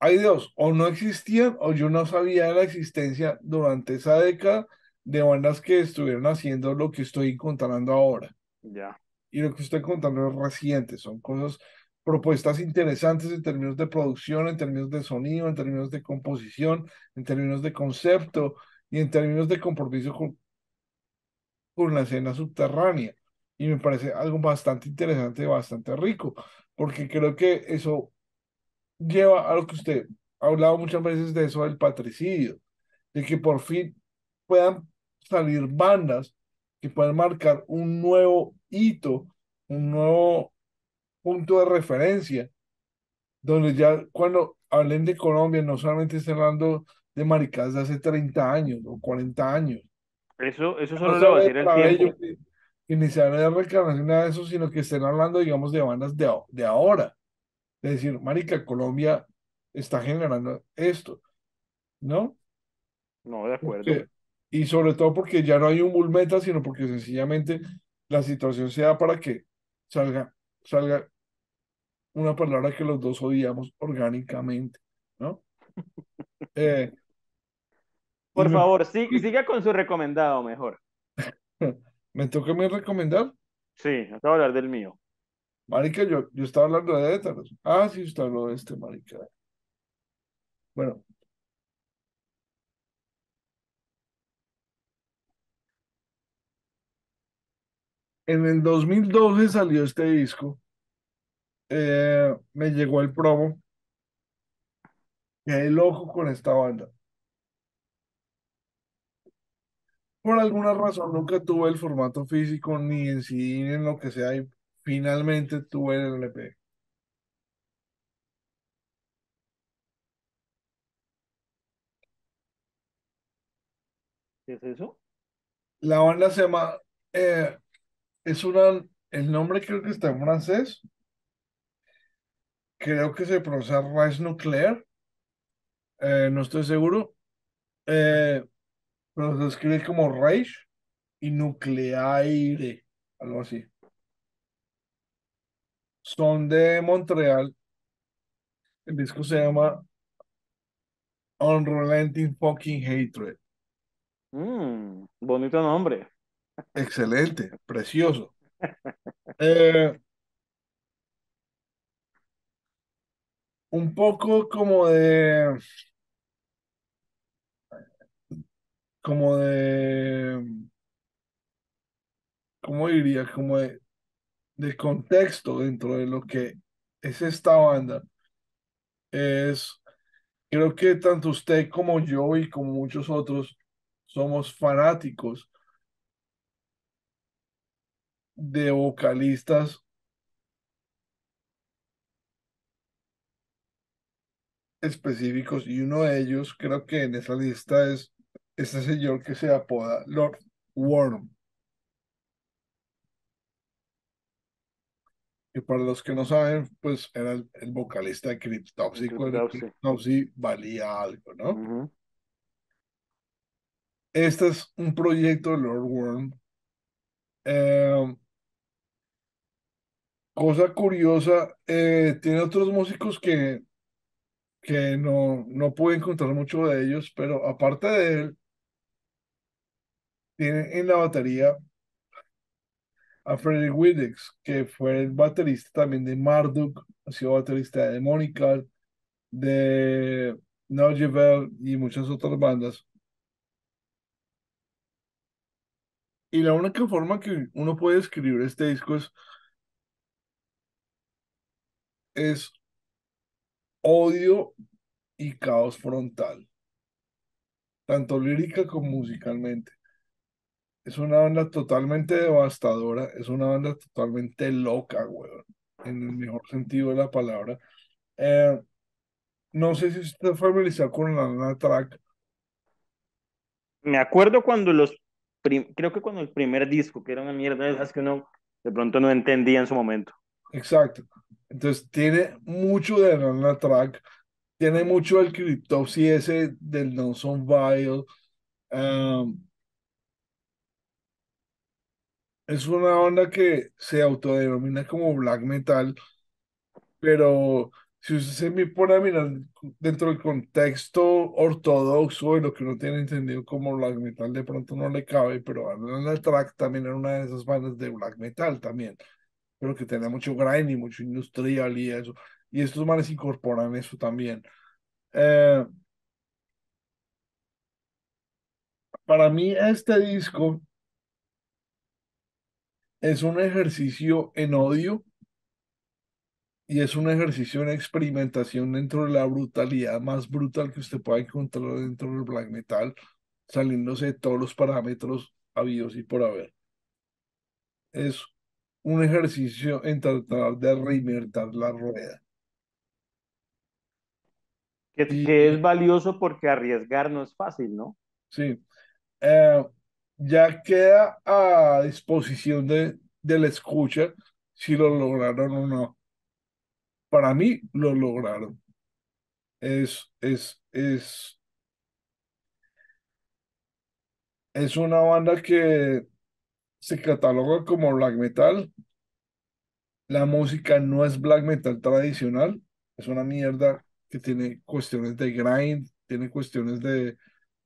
hay dos, o no existían o yo no sabía de la existencia durante esa década de bandas que estuvieron haciendo lo que estoy encontrando ahora. Ya. Y lo que estoy contando es reciente, son cosas, propuestas interesantes en términos de producción, en términos de sonido, en términos de composición, en términos de concepto y en términos de compromiso con, con la escena subterránea. Y me parece algo bastante interesante, bastante rico, porque creo que eso lleva a lo que usted ha hablado muchas veces de eso del patricidio, de que por fin puedan salir bandas que puedan marcar un nuevo hito, un nuevo punto de referencia, donde ya cuando hablen de Colombia no solamente estén hablando de maricadas de hace 30 años o 40 años. Eso, eso No solo se lo va a decir de el tiempo. Que, que ni se hable de reencarnación, nada de eso, sino que estén hablando, digamos, de bandas de, de ahora. Es decir, marica, Colombia está generando esto, ¿no? No, de acuerdo. Y sobre todo porque ya no hay un bull metal, sino porque sencillamente la situación se da para que salga, salga una palabra que los dos odiamos orgánicamente, ¿no? Eh, Por me, favor, siga con su recomendado mejor. me toca mí recomendar, Sí, acabo de hablar del mío. Marica, yo, yo estaba hablando de Étaros. Ah, sí, usted habló de este, marica. Bueno, en el 2012 salió este disco, eh, me llegó el promo, quedé loco con esta banda. Por alguna razón nunca tuve el formato físico ni en CD ni en lo que sea y finalmente tuve el LP. ¿Qué es eso? La banda se llama, eh, es una, el nombre creo que está en francés, creo que se pronuncia Rise Nuclear, eh, no estoy seguro, eh, pero se escribe como Rage y Nucleaire, algo así. Son de Montreal, el disco se llama Unrelenting Fucking Hatred. Mm, bonito nombre. Excelente, precioso. Eh, un poco como de, como de, ¿cómo diría? Como de, de contexto dentro de lo que es esta banda. Es, creo que tanto usted como yo y como muchos otros somos fanáticos de vocalistas específicos y uno de ellos creo que en esa lista es este señor que se apoda Lord Worm. Que para los que no saben, pues era el, el vocalista de Cryptopsy cuando Cryptopsy. Valía algo, ¿no? Ujú. Este es un proyecto de Lord Worm. Eh, cosa curiosa, eh, tiene otros músicos que, que no, no pude encontrar mucho de ellos, pero aparte de él, tiene en la batería a Freddy Williams, que fue el baterista también de Marduk, ha sido baterista de Demonical, de Naujevel y muchas otras bandas. Y la única forma que uno puede escribir este disco es, es odio y caos frontal, tanto lírica como musicalmente. Es una banda totalmente devastadora, es una banda totalmente loca, weón, en el mejor sentido de la palabra. Eh, no sé si usted familiarizado con la Lana Track, Me acuerdo cuando los, creo que cuando el primer disco, que era una mierda de esas que uno de pronto no entendía en su momento. exacto. Entonces tiene mucho de la Lana Track, tiene mucho del Cryptopsy ese del No Son Vile. um, Es una banda que se autodenomina como black metal, pero si usted se me pone a mirar dentro del contexto ortodoxo de lo que uno tiene entendido como black metal, de pronto no le cabe, pero Alan Track también era una de esas bandas de black metal también, pero que tenía mucho grind y mucho industrial y eso, y estos manes incorporan eso también. Eh, para mí este disco es un ejercicio en odio y es un ejercicio en experimentación dentro de la brutalidad más brutal que usted pueda encontrar dentro del black metal, saliéndose de todos los parámetros habidos y por haber. Es un ejercicio en tratar de reinventar la rueda. Que, Y que es valioso porque arriesgar no es fácil, ¿no? sí, eh, ya queda a disposición de, de la escucha si lo lograron o no. Para mí lo lograron. Es, es, es, es una banda que se cataloga como black metal. La música no es black metal tradicional, es una mierda que tiene cuestiones de grind, tiene cuestiones de,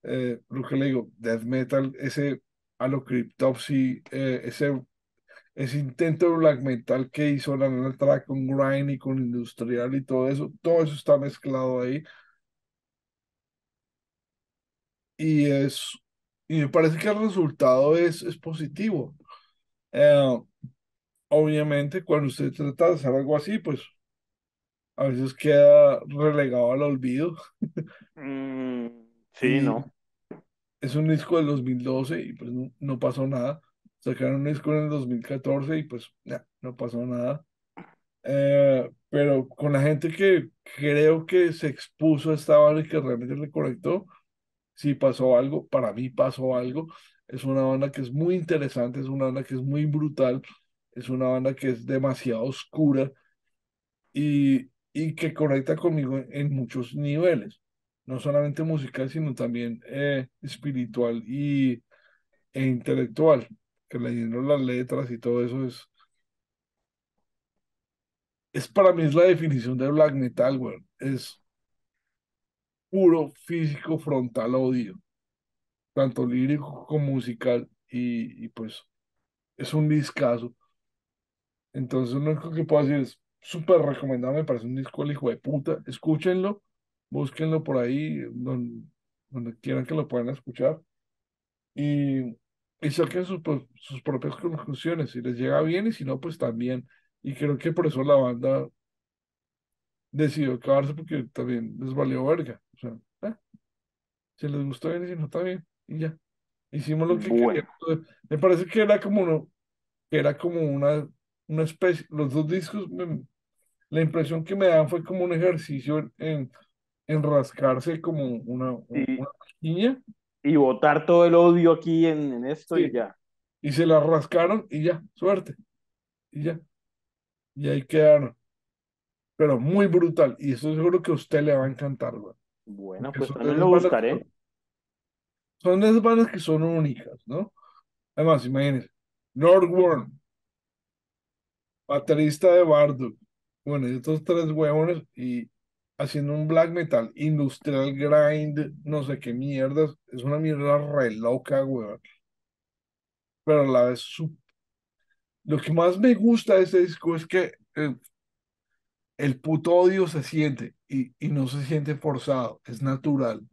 eh, lo que le digo, death metal, ese a lo Cryptopsy, eh, ese, ese intento de black metal que hizo la Nana Track con grind y con industrial y todo eso, todo eso está mezclado ahí. Y es, y me parece que el resultado es, es positivo. Eh, obviamente, cuando usted trata de hacer algo así, pues a veces queda relegado al olvido. Mm, sí, Y no. Es un disco del 2012 y pues no, pasó nada. Sacaron un disco en el 2014 y pues no pasó nada. Eh, pero con la gente que creo que se expuso a esta banda y que realmente le conectó, sí pasó algo. Para mí pasó algo. Es una banda que es muy interesante, es una banda que es muy brutal, es una banda que es demasiado oscura y, y que conecta conmigo en, en muchos niveles, no solamente musical, sino también eh, espiritual y, e intelectual, que leyendo las letras y todo eso es, es para mí es la definición de black metal, güey. Es puro físico frontal odio, tanto lírico como musical, y, pues es un discazo. Entonces, lo único que puedo decir es súper recomendado, me parece un disco el hijo de puta. Escúchenlo, búsquenlo por ahí, donde, donde quieran que lo puedan escuchar y, y saquen sus, pro- sus propias conclusiones. Si les llega bien y si no, pues también. Y creo que por eso la banda decidió acabarse porque también les valió verga. O sea, eh, si les gustó bien y si no, está bien. Y ya. Hicimos lo que Bueno. queríamos. Me parece que era como, uno, que era como una, una especie, los dos discos me- La impresión que me dan fue como un ejercicio en, en, en rascarse como una, una piña, y botar todo el odio aquí en, en esto y ya. y se la rascaron y ya, suerte, y ya, y ahí quedaron. Pero muy brutal, y eso seguro que a usted le va a encantar, güey, Bueno, porque pues también lo que buscaré. son, de esas bandas que son únicas, ¿no? Además, imagínense, Nordworm, baterista de Marduk, bueno, y estos tres huevones, y haciendo un black metal, industrial grind, no sé qué mierdas, es una mierda re loca, weón, pero a la vez, su- lo que más me gusta de este disco es que eh, el puto odio se siente y, y no se siente forzado, es natural,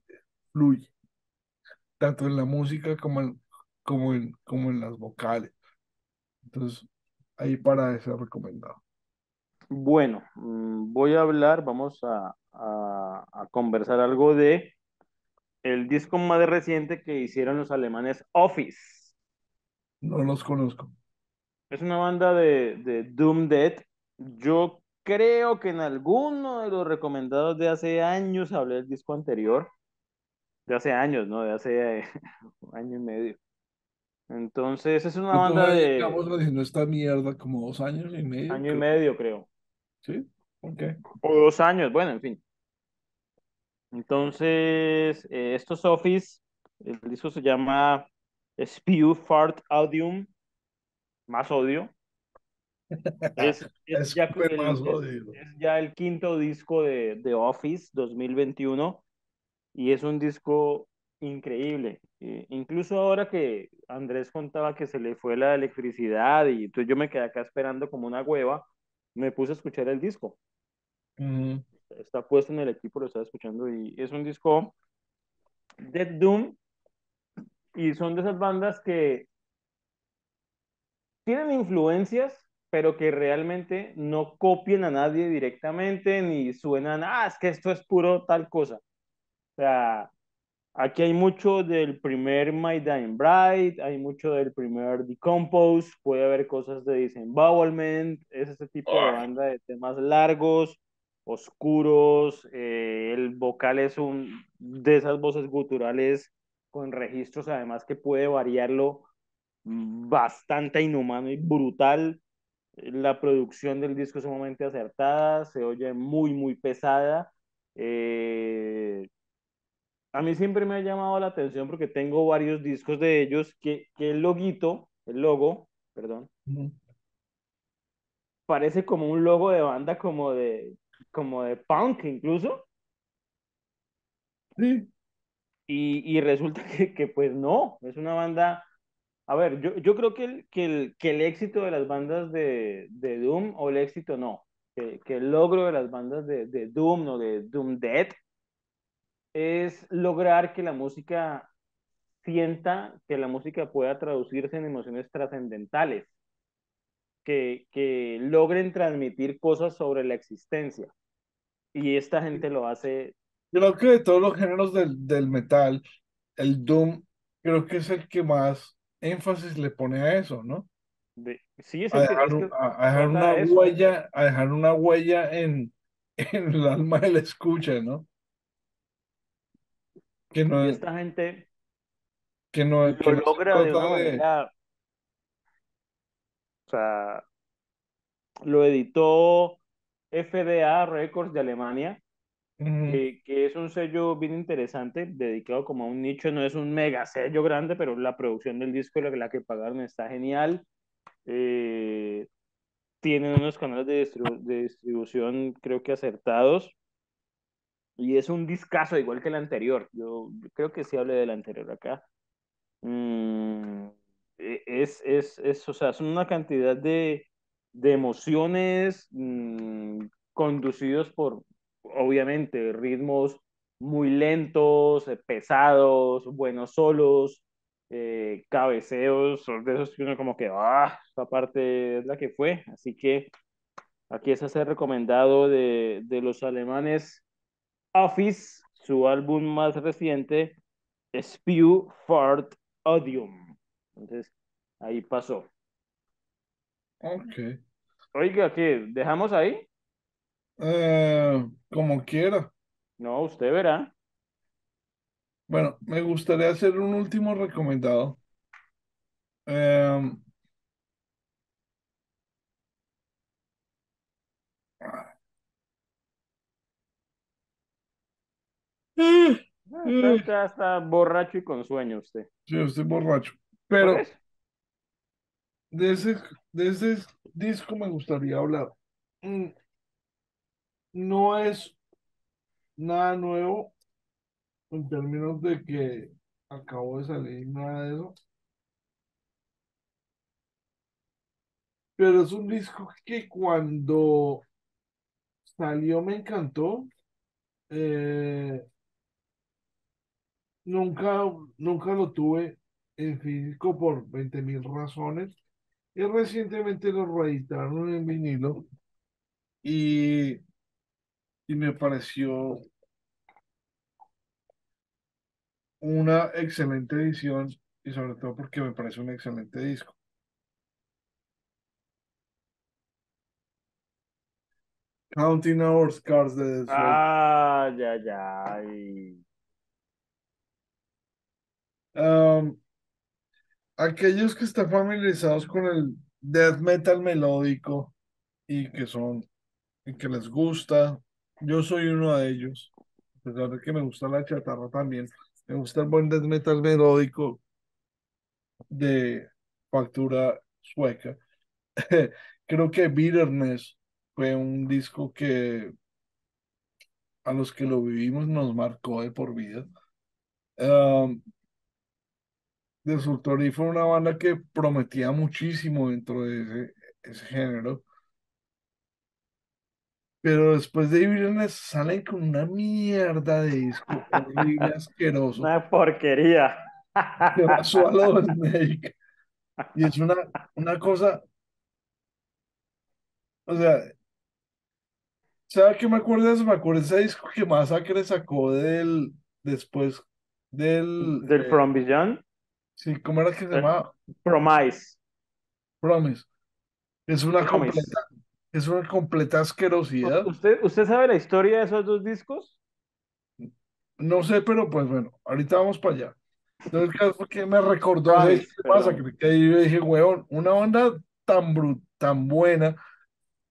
fluye, tanto en la música como en, como en, como en las vocales, entonces, ahí para eso recomendado. Bueno, mm, voy a hablar, vamos a, a, a conversar algo de el disco más reciente que hicieron los alemanes, Office. No los conozco. Es una banda de, de Doom Death. Yo creo que en alguno de los recomendados de hace años hablé del disco anterior. De hace años, ¿no? De hace eh, año y medio. Entonces, es una ¿Cuántos banda de llevamos haciendo esta mierda? Como dos años y medio, año y creo. medio, creo. ¿Sí? Ok. O dos años, bueno, en fin. Entonces, eh, estos Office, el disco se llama Spew Fart Audium, más odio. Es, es, Es ya, más el, jodido. es ya el quinto disco de, de Office 2021 y es un disco increíble. Eh, incluso ahora que Andrés contaba que se le fue la electricidad y entonces yo me quedé acá esperando como una hueva, me puse a escuchar el disco. Está puesto en el equipo, lo estaba escuchando y es un disco Dead Doom y son de esas bandas que tienen influencias, pero que realmente no copien a nadie directamente ni suenan, ah, es que esto es puro tal cosa. O sea, aquí hay mucho del primer My Dying Bride, hay mucho del primer Decompose, puede haber cosas de Disembowelment, es ese tipo de banda de temas largos, oscuros, eh, el vocal es un de esas voces guturales con registros además que puede variarlo bastante inhumano y brutal. La producción del disco es sumamente acertada, se oye muy, muy pesada. Eh, a mí siempre me ha llamado la atención porque tengo varios discos de ellos que, que el loguito, el logo, perdón, parece como un logo de banda como de, como de punk incluso. Sí. Y, y resulta que, que, pues no, es una banda... A ver, yo, yo creo que el, que, el, que el éxito de las bandas de, de Doom, o el éxito no, que, que el logro de las bandas de, de Doom o de Doom Dead es lograr que la música sienta, que la música pueda traducirse en emociones trascendentales, que, que logren transmitir cosas sobre la existencia. Y esta gente lo hace. Creo que de todos los géneros del, del metal, el Doom creo que es el que más énfasis le pone a eso, ¿no? De, sí, es a el que, dejar, es que a, a dejar una huella, a dejar una huella en, en el alma del escucha, ¿no? Que Y no, esta gente que no, que lo no se logra de una de... manera, o sea, lo editó FDA Records de Alemania, que, que es un sello bien interesante, dedicado como a un nicho, no es un mega sello grande, pero la producción del disco, la, la que pagaron está genial. Eh, tienen unos canales de, distribu de distribución, creo que acertados. Y es un discazo igual que el anterior. Yo, creo que sí hablé del anterior acá. Mm, e, es, es, es, o sea, son una cantidad de, de emociones mm, conducidos por, obviamente, ritmos muy lentos, eh, pesados, buenos solos, eh, cabeceos, de esos que uno como que, ah, esta parte es la que fue. Así que aquí es hacer recomendado de, de los alemanes Office, su álbum más reciente, Spew Fart Odium. Entonces, ahí pasó. Ok. Oiga, ¿qué? ¿Dejamos ahí? Eh, como quiera. No, usted verá. Bueno, me gustaría hacer un último recomendado. Eh, Ah, Está, eh, está, está borracho y con sueño usted. sí, estoy borracho. Por Pero de ese, de ese disco me gustaría hablar. Mm, No es nada nuevo en términos de que acabo de salir nada de eso, pero es un disco que cuando salió me encantó. Eh, nunca, nunca lo tuve en físico por veinte mil razones y recientemente lo reeditaron en vinilo y, y me pareció una excelente edición y sobre todo porque me parece un excelente disco. Counting Our Scars de. Ah, ya, ya. y- Um, aquellos que están familiarizados con el death metal melódico y que son y que les gusta, yo soy uno de ellos, a pesar de que me gusta la chatarra también, me gusta el buen death metal melódico de factura sueca. Creo que Bitterness fue un disco que a los que lo vivimos nos marcó de por vida. De Sulturi fue una banda que prometía muchísimo dentro de ese, ese género, pero después de Bitterness salen con una mierda de disco horrible, asqueroso, Una porquería. que va Swallow Snake. Y es una, una cosa, o sea, ¿sabe qué me acuerdo de eso? Me acuerdo de ese disco que Masacre sacó del, después del, Del eh, From Beyond, sí, ¿cómo era que se eh, llamaba? Promise, Promise. Es una Promise. completa, es una completa asquerosidad. ¿Usted, ¿Usted sabe la historia de esos dos discos? No sé, pero pues bueno, ahorita vamos para allá. Entonces, el caso que me recordó de perdón. Masacre, que ahí yo dije, weón, una banda tan bru- tan buena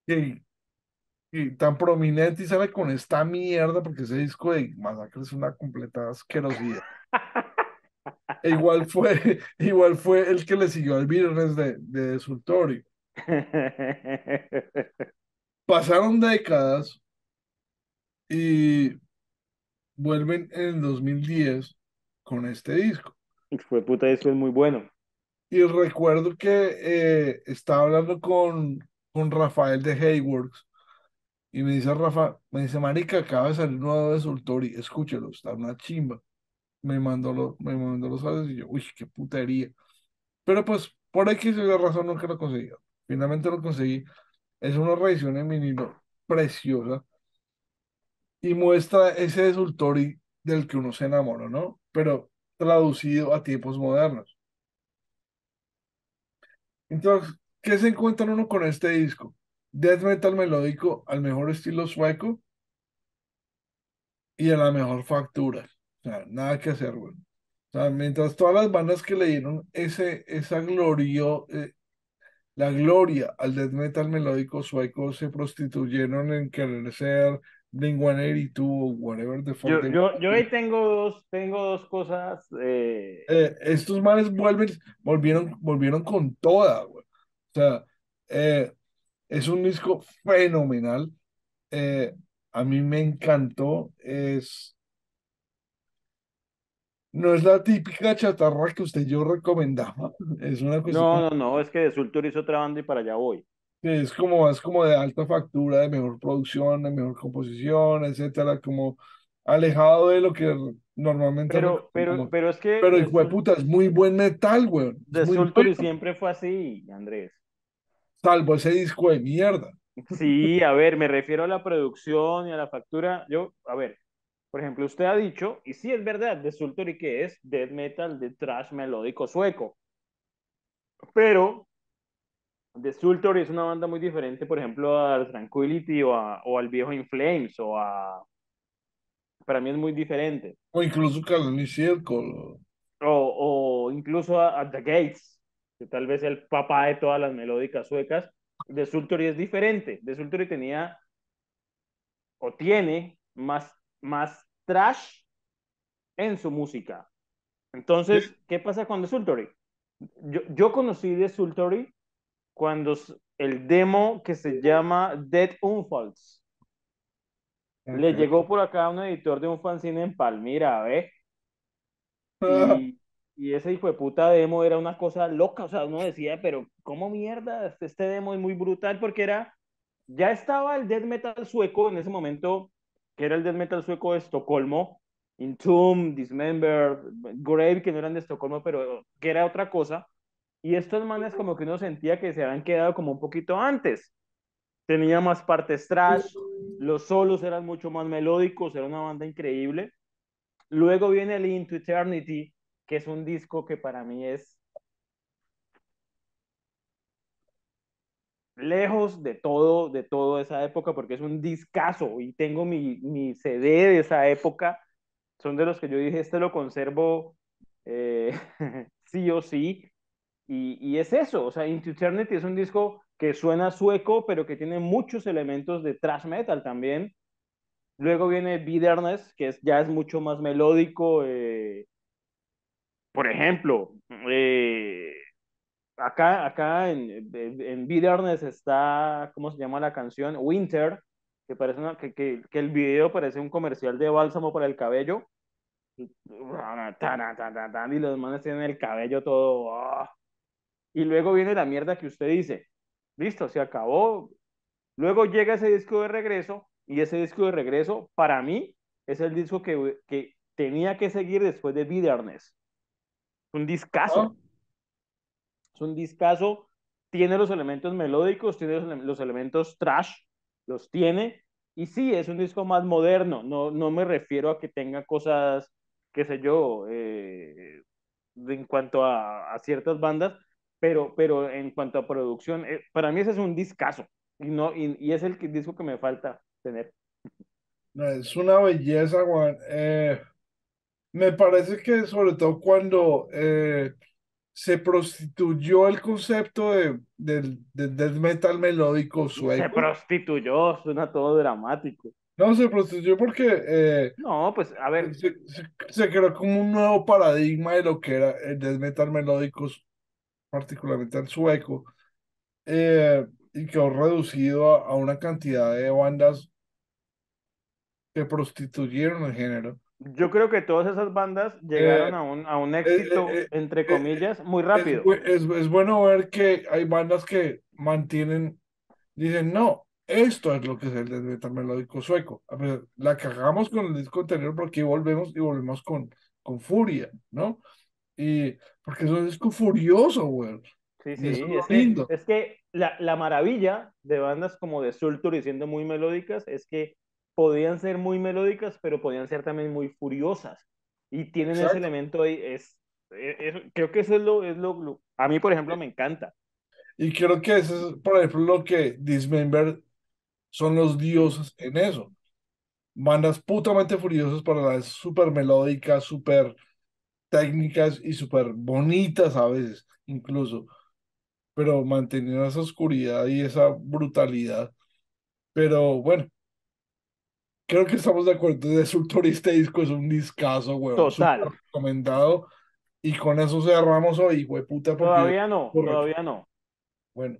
que, y tan prominente y sale con esta mierda, porque ese disco de Masacre es una completa asquerosidad. E igual fue, igual fue el que le siguió al viernes de, de. Pasaron décadas y vuelven en el 2010 con este disco. Fue puta, eso es muy bueno. Y recuerdo que eh, estaba hablando con, con Rafael de Hayworks y me dice Rafa, me dice, Marica, acaba de salir nuevo Desultorio, escúchelo, está una chimba. Me mandó, lo, me mandó los audios y yo, uy, qué putería. Pero pues, por X y la razón nunca lo conseguí. Finalmente lo conseguí. Es una reedición en vinilo preciosa y muestra ese Desultori del que uno se enamora, ¿no? Pero traducido a tiempos modernos. Entonces, ¿qué se encuentra uno con este disco? Death metal melódico al mejor estilo sueco y a la mejor factura. Sea, nada que hacer, güey. O sea, mientras todas las bandas que le dieron ese, esa gloria, eh, la gloria al death metal melódico sueco se prostituyeron en querer ser Blink-182 o whatever the fuck Yo, yo, yo ahí tengo dos, tengo dos cosas. eh, eh, estos manes vuelven, volvieron, volvieron con toda, güey. O sea, eh, es un disco fenomenal. Eh, a mí me encantó. Es, no es la típica chatarra que usted yo recomendaba. Es una cuestión No, no, no, es que de Sultur hizo otra banda y para allá voy. es como, es como de alta factura, de mejor producción, de mejor composición, etcétera, como alejado de lo que normalmente Pero, pero, pero es que Pero hijo de puta, es muy buen metal, güey. De siempre fue así, Andrés. Salvo ese disco de mierda. Sí, a ver, me refiero a la producción y a la factura. Yo, a ver, por ejemplo, usted ha dicho, y sí es verdad, de Sulturi que es death metal de thrash melódico sueco, pero The Sulturi es una banda muy diferente, por ejemplo, al Tranquility o, a- o al viejo In Flames, o a, para mí es muy diferente. O incluso Calani Circle. o, o incluso a, a The Gates, que tal vez el papá de todas las melódicas suecas, de Sulturi es diferente. De Sulturi tenía o tiene más, más trash en su música. Entonces, ¿qué pasa con The Sulturi? Yo, yo conocí The Sulturi cuando el demo que se llama Dead Unfalls le llegó por acá a un editor de un fanzine en Palmira, ¿ve? Ah, Y, y ese hijo de puta demo era una cosa loca, o sea, uno decía, pero ¿cómo mierda? Este, este demo es muy brutal porque era, ya estaba el death metal sueco en ese momento, que era el death metal sueco de Estocolmo, Entomb, Dismember, Grave, que no eran de Estocolmo, pero que era otra cosa. Y estos manes como que uno sentía que se habían quedado como un poquito antes. Tenía más partes trash, los solos eran mucho más melódicos, era una banda increíble. Luego viene el Into Eternity, que es un disco que para mí es lejos de todo, de toda esa época, porque es un discazo y tengo mi, mi CD de esa época. Son de los que yo dije, este lo conservo eh, sí o sí. Y, y, es eso, o sea, Into Eternity es un disco que suena sueco, pero que tiene muchos elementos de thrash metal también. Luego viene Bitterness, que es, ya es mucho más melódico. Eh, por ejemplo, eh, acá, acá en, en está, ¿cómo se llama la canción? Winter, que, parece que, que, que el video parece un comercial de bálsamo para el cabello. Y los manes tienen el cabello todo. Oh. Y luego viene la mierda que usted dice. Listo, se acabó. Luego llega ese disco de regreso. Y ese disco de regreso, para mí, es el disco que, que tenía que seguir después de Bitterness. Un discazo. ah, Es un discazo, tiene los elementos melódicos, tiene los, elementos trash, los tiene, y sí, es un disco más moderno, no, no me refiero a que tenga cosas, qué sé yo, eh, en cuanto a, ciertas bandas, pero, pero en cuanto a producción, eh, para mí ese es un discazo, y, no, y, y es el disco que me falta tener. Es una belleza, Juan. Eh, me parece que sobre todo cuando se prostituyó el concepto de, del, death metal melódico sueco. Se prostituyó, suena todo dramático. No, se prostituyó porque eh, no, pues a ver. Se, se, se, creó como un nuevo paradigma de lo que era el death metal melódico, particularmente el sueco, eh, y quedó reducido a, a, una cantidad de bandas que prostituyeron el género. Yo creo que todas esas bandas llegaron Eh, a, un, a un éxito, eh, eh, entre eh, comillas, muy rápido. es, es bueno ver que hay bandas que mantienen, dicen, no, esto es lo que es el metal melódico sueco. A ver, la cagamos con el disco anterior porque volvemos y volvemos con, con furia, ¿no? Y porque es un disco furioso, güey. Sí, sí, es es que, lindo. es que la, la maravilla de bandas como de Sultur y siendo muy melódicas es que podían ser muy melódicas, pero podían ser también muy furiosas. Y tienen ese Exacto. elemento ahí, es, es- es- creo que eso es lo, es lo, lo- a mí, por ejemplo, me encanta. Y creo que eso es, por ejemplo, lo que Dismember son los dioses en eso. Bandas putamente furiosas para las súper melódicas, súper técnicas y súper bonitas a veces, incluso, pero manteniendo esa oscuridad y esa brutalidad. Pero bueno, creo que estamos de acuerdo de Sultor este disco es un discazo, súper Total. recomendado. Y con eso cerramos hoy, puta, porque Todavía no, correcto. todavía no. Bueno,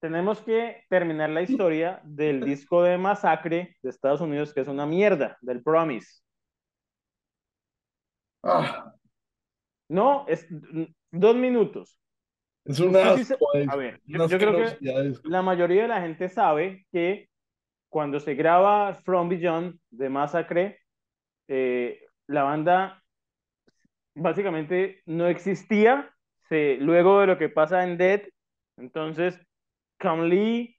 Tenemos que terminar la historia del disco de Masacre de Estados Unidos, que es una mierda, del Promise. ah, No, es dos minutos. es un Usted sí se- asco, A ver, yo, una yo creo que la mayoría de la gente sabe que cuando se graba From Beyond de Masacre, eh, la banda básicamente no existía se, luego de lo que pasa en Dead. Entonces, Cam Lee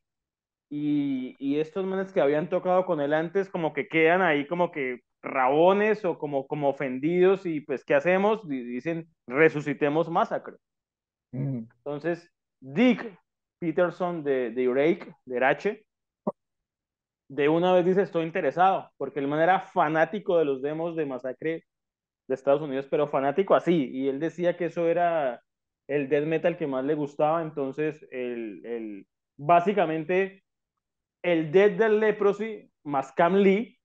y, y estos manes que habían tocado con él antes, como que quedan ahí como que rabones o como, como ofendidos y pues, ¿qué hacemos? Y dicen, resucitemos Masacre. Mm. Entonces, Dick Peterson de, de Urake, de Rache, de una vez dice, estoy interesado, porque el man era fanático de los demos de Masacre de Estados Unidos, pero fanático así, y él decía que eso era el death metal que más le gustaba, entonces, el, el, básicamente, el Dead del Leprosy más Cam Lee,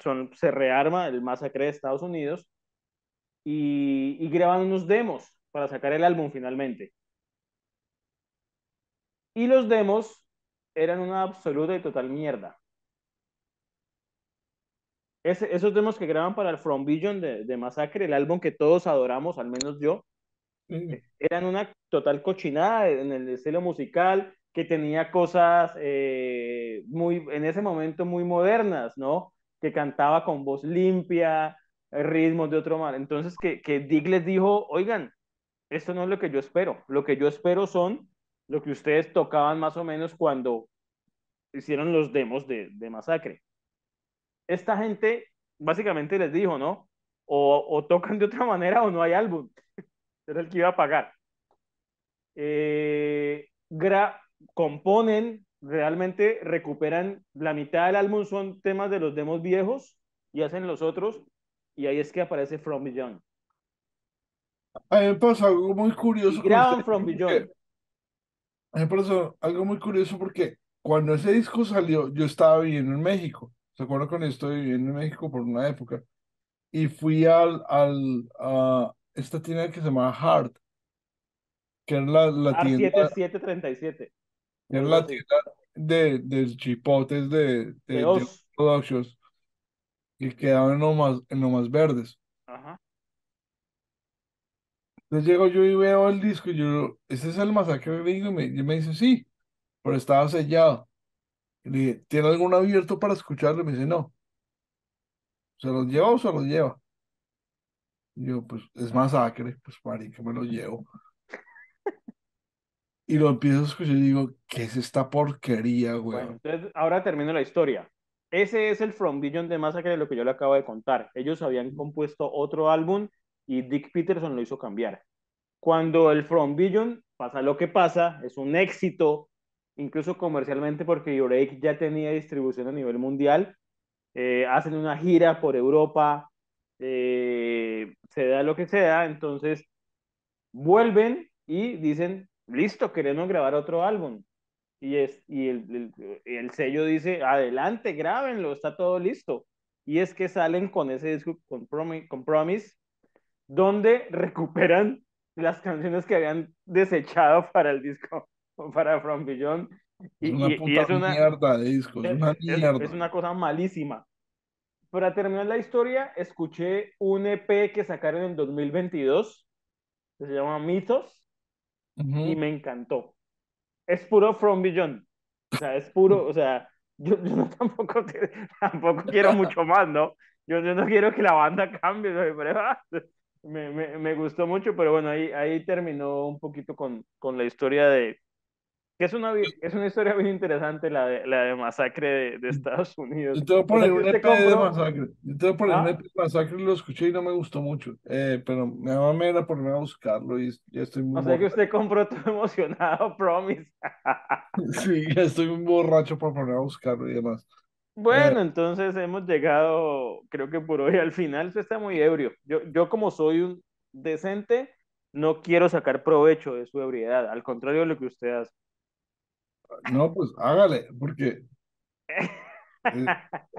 son, se rearma el Masacre de Estados Unidos, y, y graban unos demos para sacar el álbum finalmente. Y los demos eran una absoluta y total mierda. Ese, esos demos que graban para el From Vision de, de, Masacre, el álbum que todos adoramos, al menos yo, Mm. eran una total cochinada en el estilo musical, que tenía cosas eh, muy, en ese momento muy modernas, ¿no? Que cantaba con voz limpia, ritmos de otro mal. Entonces, que, que Dick les dijo, oigan, esto no es lo que yo espero. Lo que yo espero son lo que ustedes tocaban más o menos cuando hicieron los demos de, de Masacre. Esta gente básicamente les dijo, ¿no? O, o, tocan de otra manera o no hay álbum. Era el que iba a pagar. Eh, componen, realmente recuperan la mitad del álbum, son temas de los demos viejos y hacen los otros. Y ahí es que aparece From Beyond. A mí me pasó algo muy curioso. Y graban From Beyond. A mí me pasó algo muy curioso porque cuando ese disco salió, yo estaba viviendo en México. ¿Se acuerdan cuando estoy viviendo en México por una época? Y fui al, al, a esta tienda que se llama Heart, que era la, la tienda, 7737. que era la tienda de, de chipotes de, de, de, de. Productions, que quedaban en lo más, en lo más verdes. Ajá. Entonces llego yo y veo el disco y yo, ¿ese es el masacre gringo? Y me, y me dice, sí, pero estaba sellado. Y le dije, ¿tiene algún abierto para escucharlo? Y me dice, no. ¿Se los lleva o se los lleva? Y yo, pues, es masacre, pues, marica, me lo llevo. y lo empiezo a escuchar y digo, ¿qué es esta porquería, Bueno, weón? entonces ahora termino la historia. Ese es el From Beyond de Massacre de lo que yo le acabo de contar. Ellos habían compuesto otro álbum y Dick Peterson lo hizo cambiar. Cuando el From Beyond pasa lo que pasa, es un éxito, incluso comercialmente, porque Eureka ya tenía distribución a nivel mundial. Eh, hacen una gira por Europa, eh, se da lo que sea, entonces vuelven y dicen, listo, queremos grabar otro álbum. Y, es, y el, el, el sello dice, adelante, grábenlo, está todo listo. Y es que salen con ese disco, con Promise donde recuperan las canciones que habían desechado para el disco, para From Beyond. Es Y, una y, y puta es, una, mierda de disco, es es, una es, mierda. es una cosa malísima. Para terminar la historia, escuché un EP que sacaron en 2022, que se llama Mythos, Ujú. y me encantó. Es puro From Beyond. O sea, es puro, o sea, yo, yo no tampoco, tampoco quiero mucho más, ¿no? Yo, yo no quiero que la banda cambie, me, me, me gustó mucho, pero bueno, ahí, ahí terminó un poquito con, con la historia de, que es una, es una historia bien interesante, la de, la de masacre de, de Estados Unidos. Yo te voy a poner un EP de compró, Masacre. Yo te voy a poner un ¿ah? EP de Masacre y lo escuché y no me gustó mucho. Eh, pero me da mera ponerme a buscarlo y ya estoy muy O sea, que borracho. usted compró todo emocionado, Promise. Sí, ya estoy muy borracho para poner a buscarlo y demás. Eh, Bueno, entonces hemos llegado, creo que por hoy al final, usted está muy ebrio. Yo, yo como soy un decente, no quiero sacar provecho de su ebriedad, al contrario de lo que usted hace. No, pues hágale, porque eh,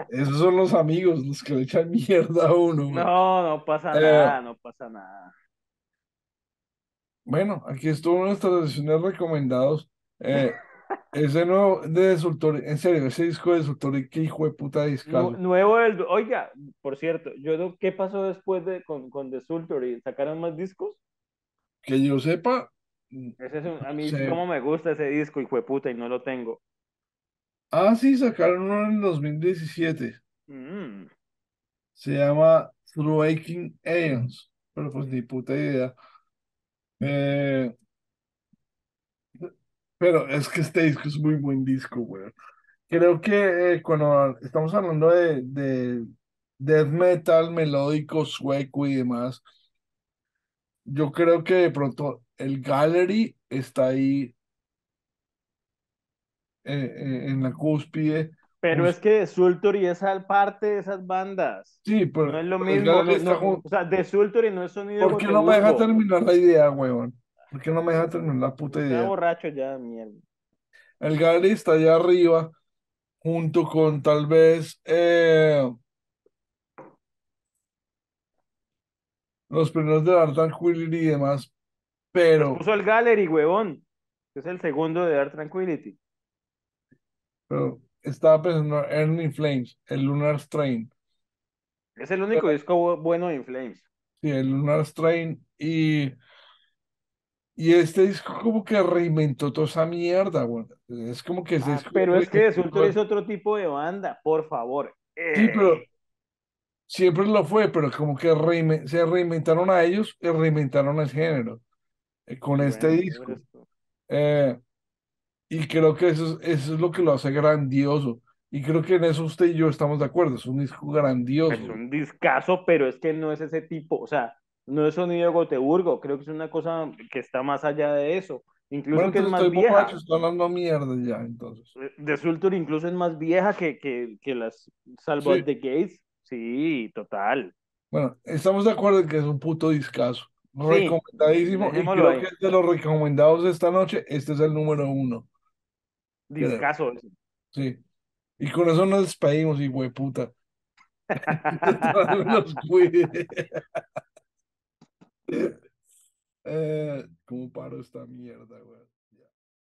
esos son los amigos los que le echan mierda a uno, güey. No, no pasa Eh, nada, no pasa nada. bueno, aquí estuvo nuestras sesiones recomendados. Eh, ese nuevo de Sultori, en serio, ese disco de Sultori, qué hijo de puta discazo. nuevo del... Oiga, por cierto, yo no- ¿qué pasó después de con, con The Sultry? ¿Sacaron más discos? Que yo sepa, Ese es un- a mí, se cómo me gusta ese disco, hijo de puta, y no lo tengo. Ah, sí, sacaron uno en el 2017. Mm. Se llama Through Aching Aeons. Pero pues ni puta idea. Eh, pero es que este disco es muy buen disco, güey. Creo que eh, cuando estamos hablando de, de death metal melódico, sueco y demás, yo creo que de pronto el Gallery está ahí eh, eh, en la cúspide. Pero Jus- es que The Sultry es al parte de esas bandas. sí, No pero, es lo mismo, no, está no, o sea, The Sultry no es sonido ¿Por qué no me deja terminar la idea, weón? ¿Por qué no me deja terminar la puta Está idea? borracho ya, mierda. El Gallery está allá arriba, junto con tal vez eh, los primeros de Art Tranquility y demás, Pero, puso el Gallery, huevón, que es el segundo de Dark Tranquility. pero estaba pensando en Ernie Flames, el Lunar Strain. Es el único disco bu- bueno de Flames. Sí, el Lunar Strain y, y este disco como que reinventó toda esa mierda, weón. Es como que ese Ah, disco pero es que Sultry es otro tipo de banda, por favor. Sí, pero Eh, siempre lo fue, pero como que rein- se reinventaron a ellos y reinventaron el género eh, con este bueno, disco. Eh, y creo que eso es, eso es lo que lo hace grandioso. Y creo que en eso usted y yo estamos de acuerdo. Es un disco grandioso. es un discazo, pero es que no es ese tipo, o sea, no es sonido de Gotemburgo, creo que es una cosa que está más allá de eso, incluso Bueno, que es más estoy borracho, vieja. estoy hablando mierda ya, entonces. The Sultry incluso es más vieja que, que, que las Salvo Sí, the Gates. Sí, total. bueno, estamos de acuerdo en que es un puto discazo. Sí, Recomendadísimo. Y dejémoslo creo ahí. que es de los recomendados de esta noche, este es el número uno. Creo. Discazo. Sí. Y con eso nos despedimos, y puta. Nos cuide. Eh, ¿cómo paro esta mierda, güey?